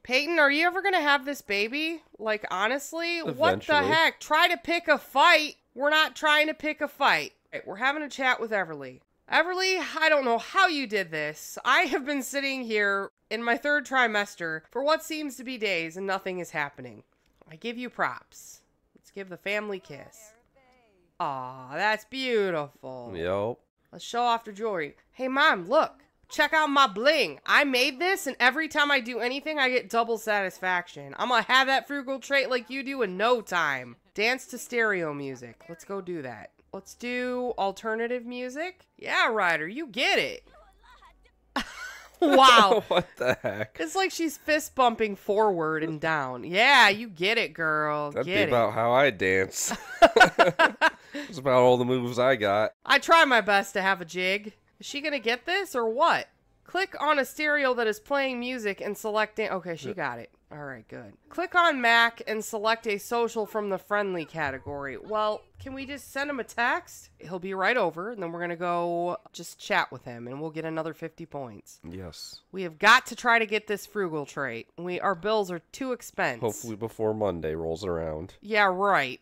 Peyton, are you ever gonna have this baby? Like, honestly, what the heck? Try to pick a fight. We're not trying to pick a fight. Right, we're having a chat with Everly. Everly, I don't know how you did this. I have been sitting here in my third trimester for what seems to be days and nothing is happening. I give you props. Let's give the family kiss. Aw, that's beautiful.
Yep.
Let's show off the jewelry. Hey, mom, look. Check out my bling. I made this, and every time I do anything, I get double satisfaction. I'm gonna have that frugal trait like you do in no time. Dance to stereo music. Let's go do that. Let's do alternative music. Yeah, Ryder, you get it. (laughs) (laughs) wow.
what the heck?
It's like she's fist bumping forward and down. Yeah, you get it, girl.
That'd
get
be
it.
about how I dance. (laughs) It's about all the moves I got.
I try my best to have a jig. Is she gonna get this or what? Click on a stereo that is playing music and select. Okay, she got it. All right, good. Click on Mac and select a social from the friendly category. Well, can we just send him a text? He'll be right over, and then we're going to go just chat with him, and we'll get another 50 points.
Yes.
We have got to try to get this frugal trait. We Our bills are too expensive.
Hopefully before Monday rolls around.
Yeah, right.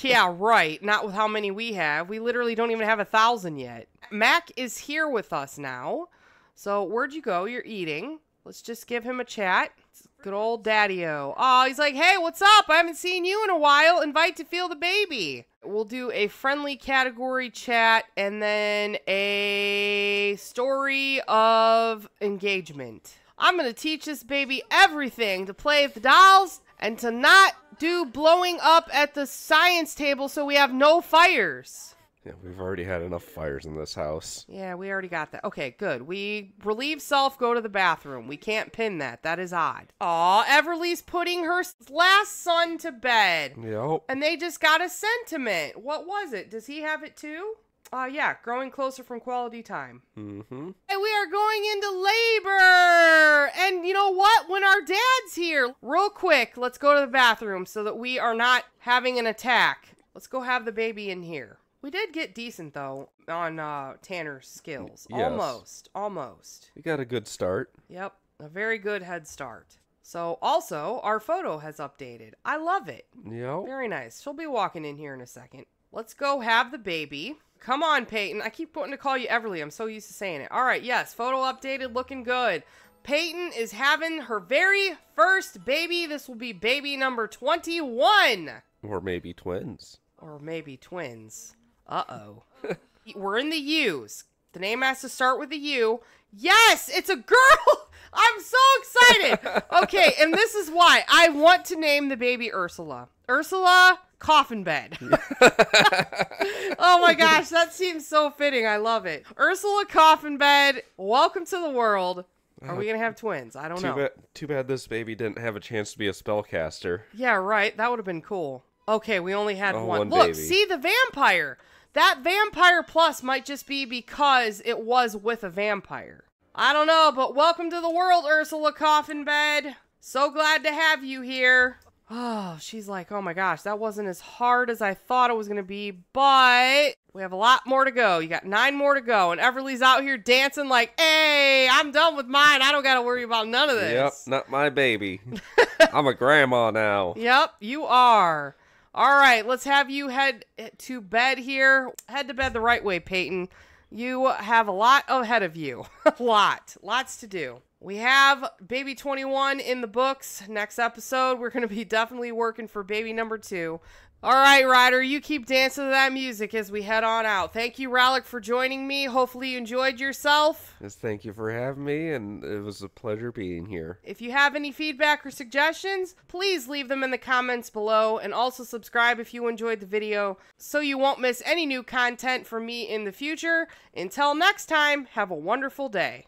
Yeah, right. Not with how many we have. We literally don't even have a thousand yet. Mac is here with us now. So, where'd you go? You're eating. Let's just give him a chat. Good old Daddy O. Oh, he's like, hey, what's up? I haven't seen you in a while. Invite to feel the baby. We'll do a friendly category chat and then a story of engagement. I'm going to teach this baby everything to play with the dolls and to not do blowing up at the science table so we have no fires.
Yeah, we've already had enough fires in this house.
Yeah, we already got that. Okay, good. We relieve self, go to the bathroom. We can't pin that. That is odd. Aw, Everly's putting her last son to bed.
Yep.
And they just got a sentiment. What was it? Does he have it too? Uh, yeah, growing closer from quality time.
Mm-hmm.
And we are going into labor. And you know what? When our dad's here, real quick, let's go to the bathroom so that we are not having an attack. Let's go have the baby in here. We did get decent though on uh, Tanner's skills.
Yes.
Almost, almost.
We got a good start.
Yep, a very good head start. So also, our photo has updated. I love it.
Yep.
Very nice. She'll be walking in here in a second. Let's go have the baby. Come on, Peyton. I keep wanting to call you Everly. I'm so used to saying it. All right, yes, photo updated, looking good. Peyton is having her very first baby. This will be baby number 21.
Or maybe twins.
Or maybe twins. Uh oh. (laughs) We're in the U's. The name has to start with a U. Yes, it's a girl. (laughs) I'm so excited. (laughs) Okay, and this is why I want to name the baby Ursula. Ursula Coffin Bed. (laughs) oh my gosh, that seems so fitting. I love it. Ursula Coffin Bed, welcome to the world. Are we gonna have twins? I don't
Too
know.
bad. Too bad this baby didn't have a chance to be a spellcaster.
Yeah, right. That would have been cool. Okay, we only had
Oh,
one.
one
Look,
baby.
see the vampire. That vampire plus might just be because it was with a vampire. I don't know, but welcome to the world, Ursula Coffin Bed. So glad to have you here. Oh, she's like, oh my gosh, that wasn't as hard as I thought it was gonna be, but we have a lot more to go. You got nine more to go, and Everly's out here dancing like, hey, I'm done with mine. I don't gotta worry about none of this.
Yep, not my baby. (laughs) I'm a grandma now.
Yep, you are. All right, let's have you head to bed here. Head to bed the right way, Peyton. You have a lot ahead of you. (laughs) a lot. Lots to do. We have baby 21 in the books. Next episode, we're going to be (laughs) definitely working for baby number two. All right, Ryder, you keep dancing to that music as we head on out. Thank you, Rallick, for joining me. Hopefully, you enjoyed yourself.
Yes, thank you for having me, and it was a pleasure being here.
If you have any feedback or suggestions, please leave them in the comments below and also subscribe if you enjoyed the video so you won't miss any new content from me in the future. Until next time, have a wonderful day.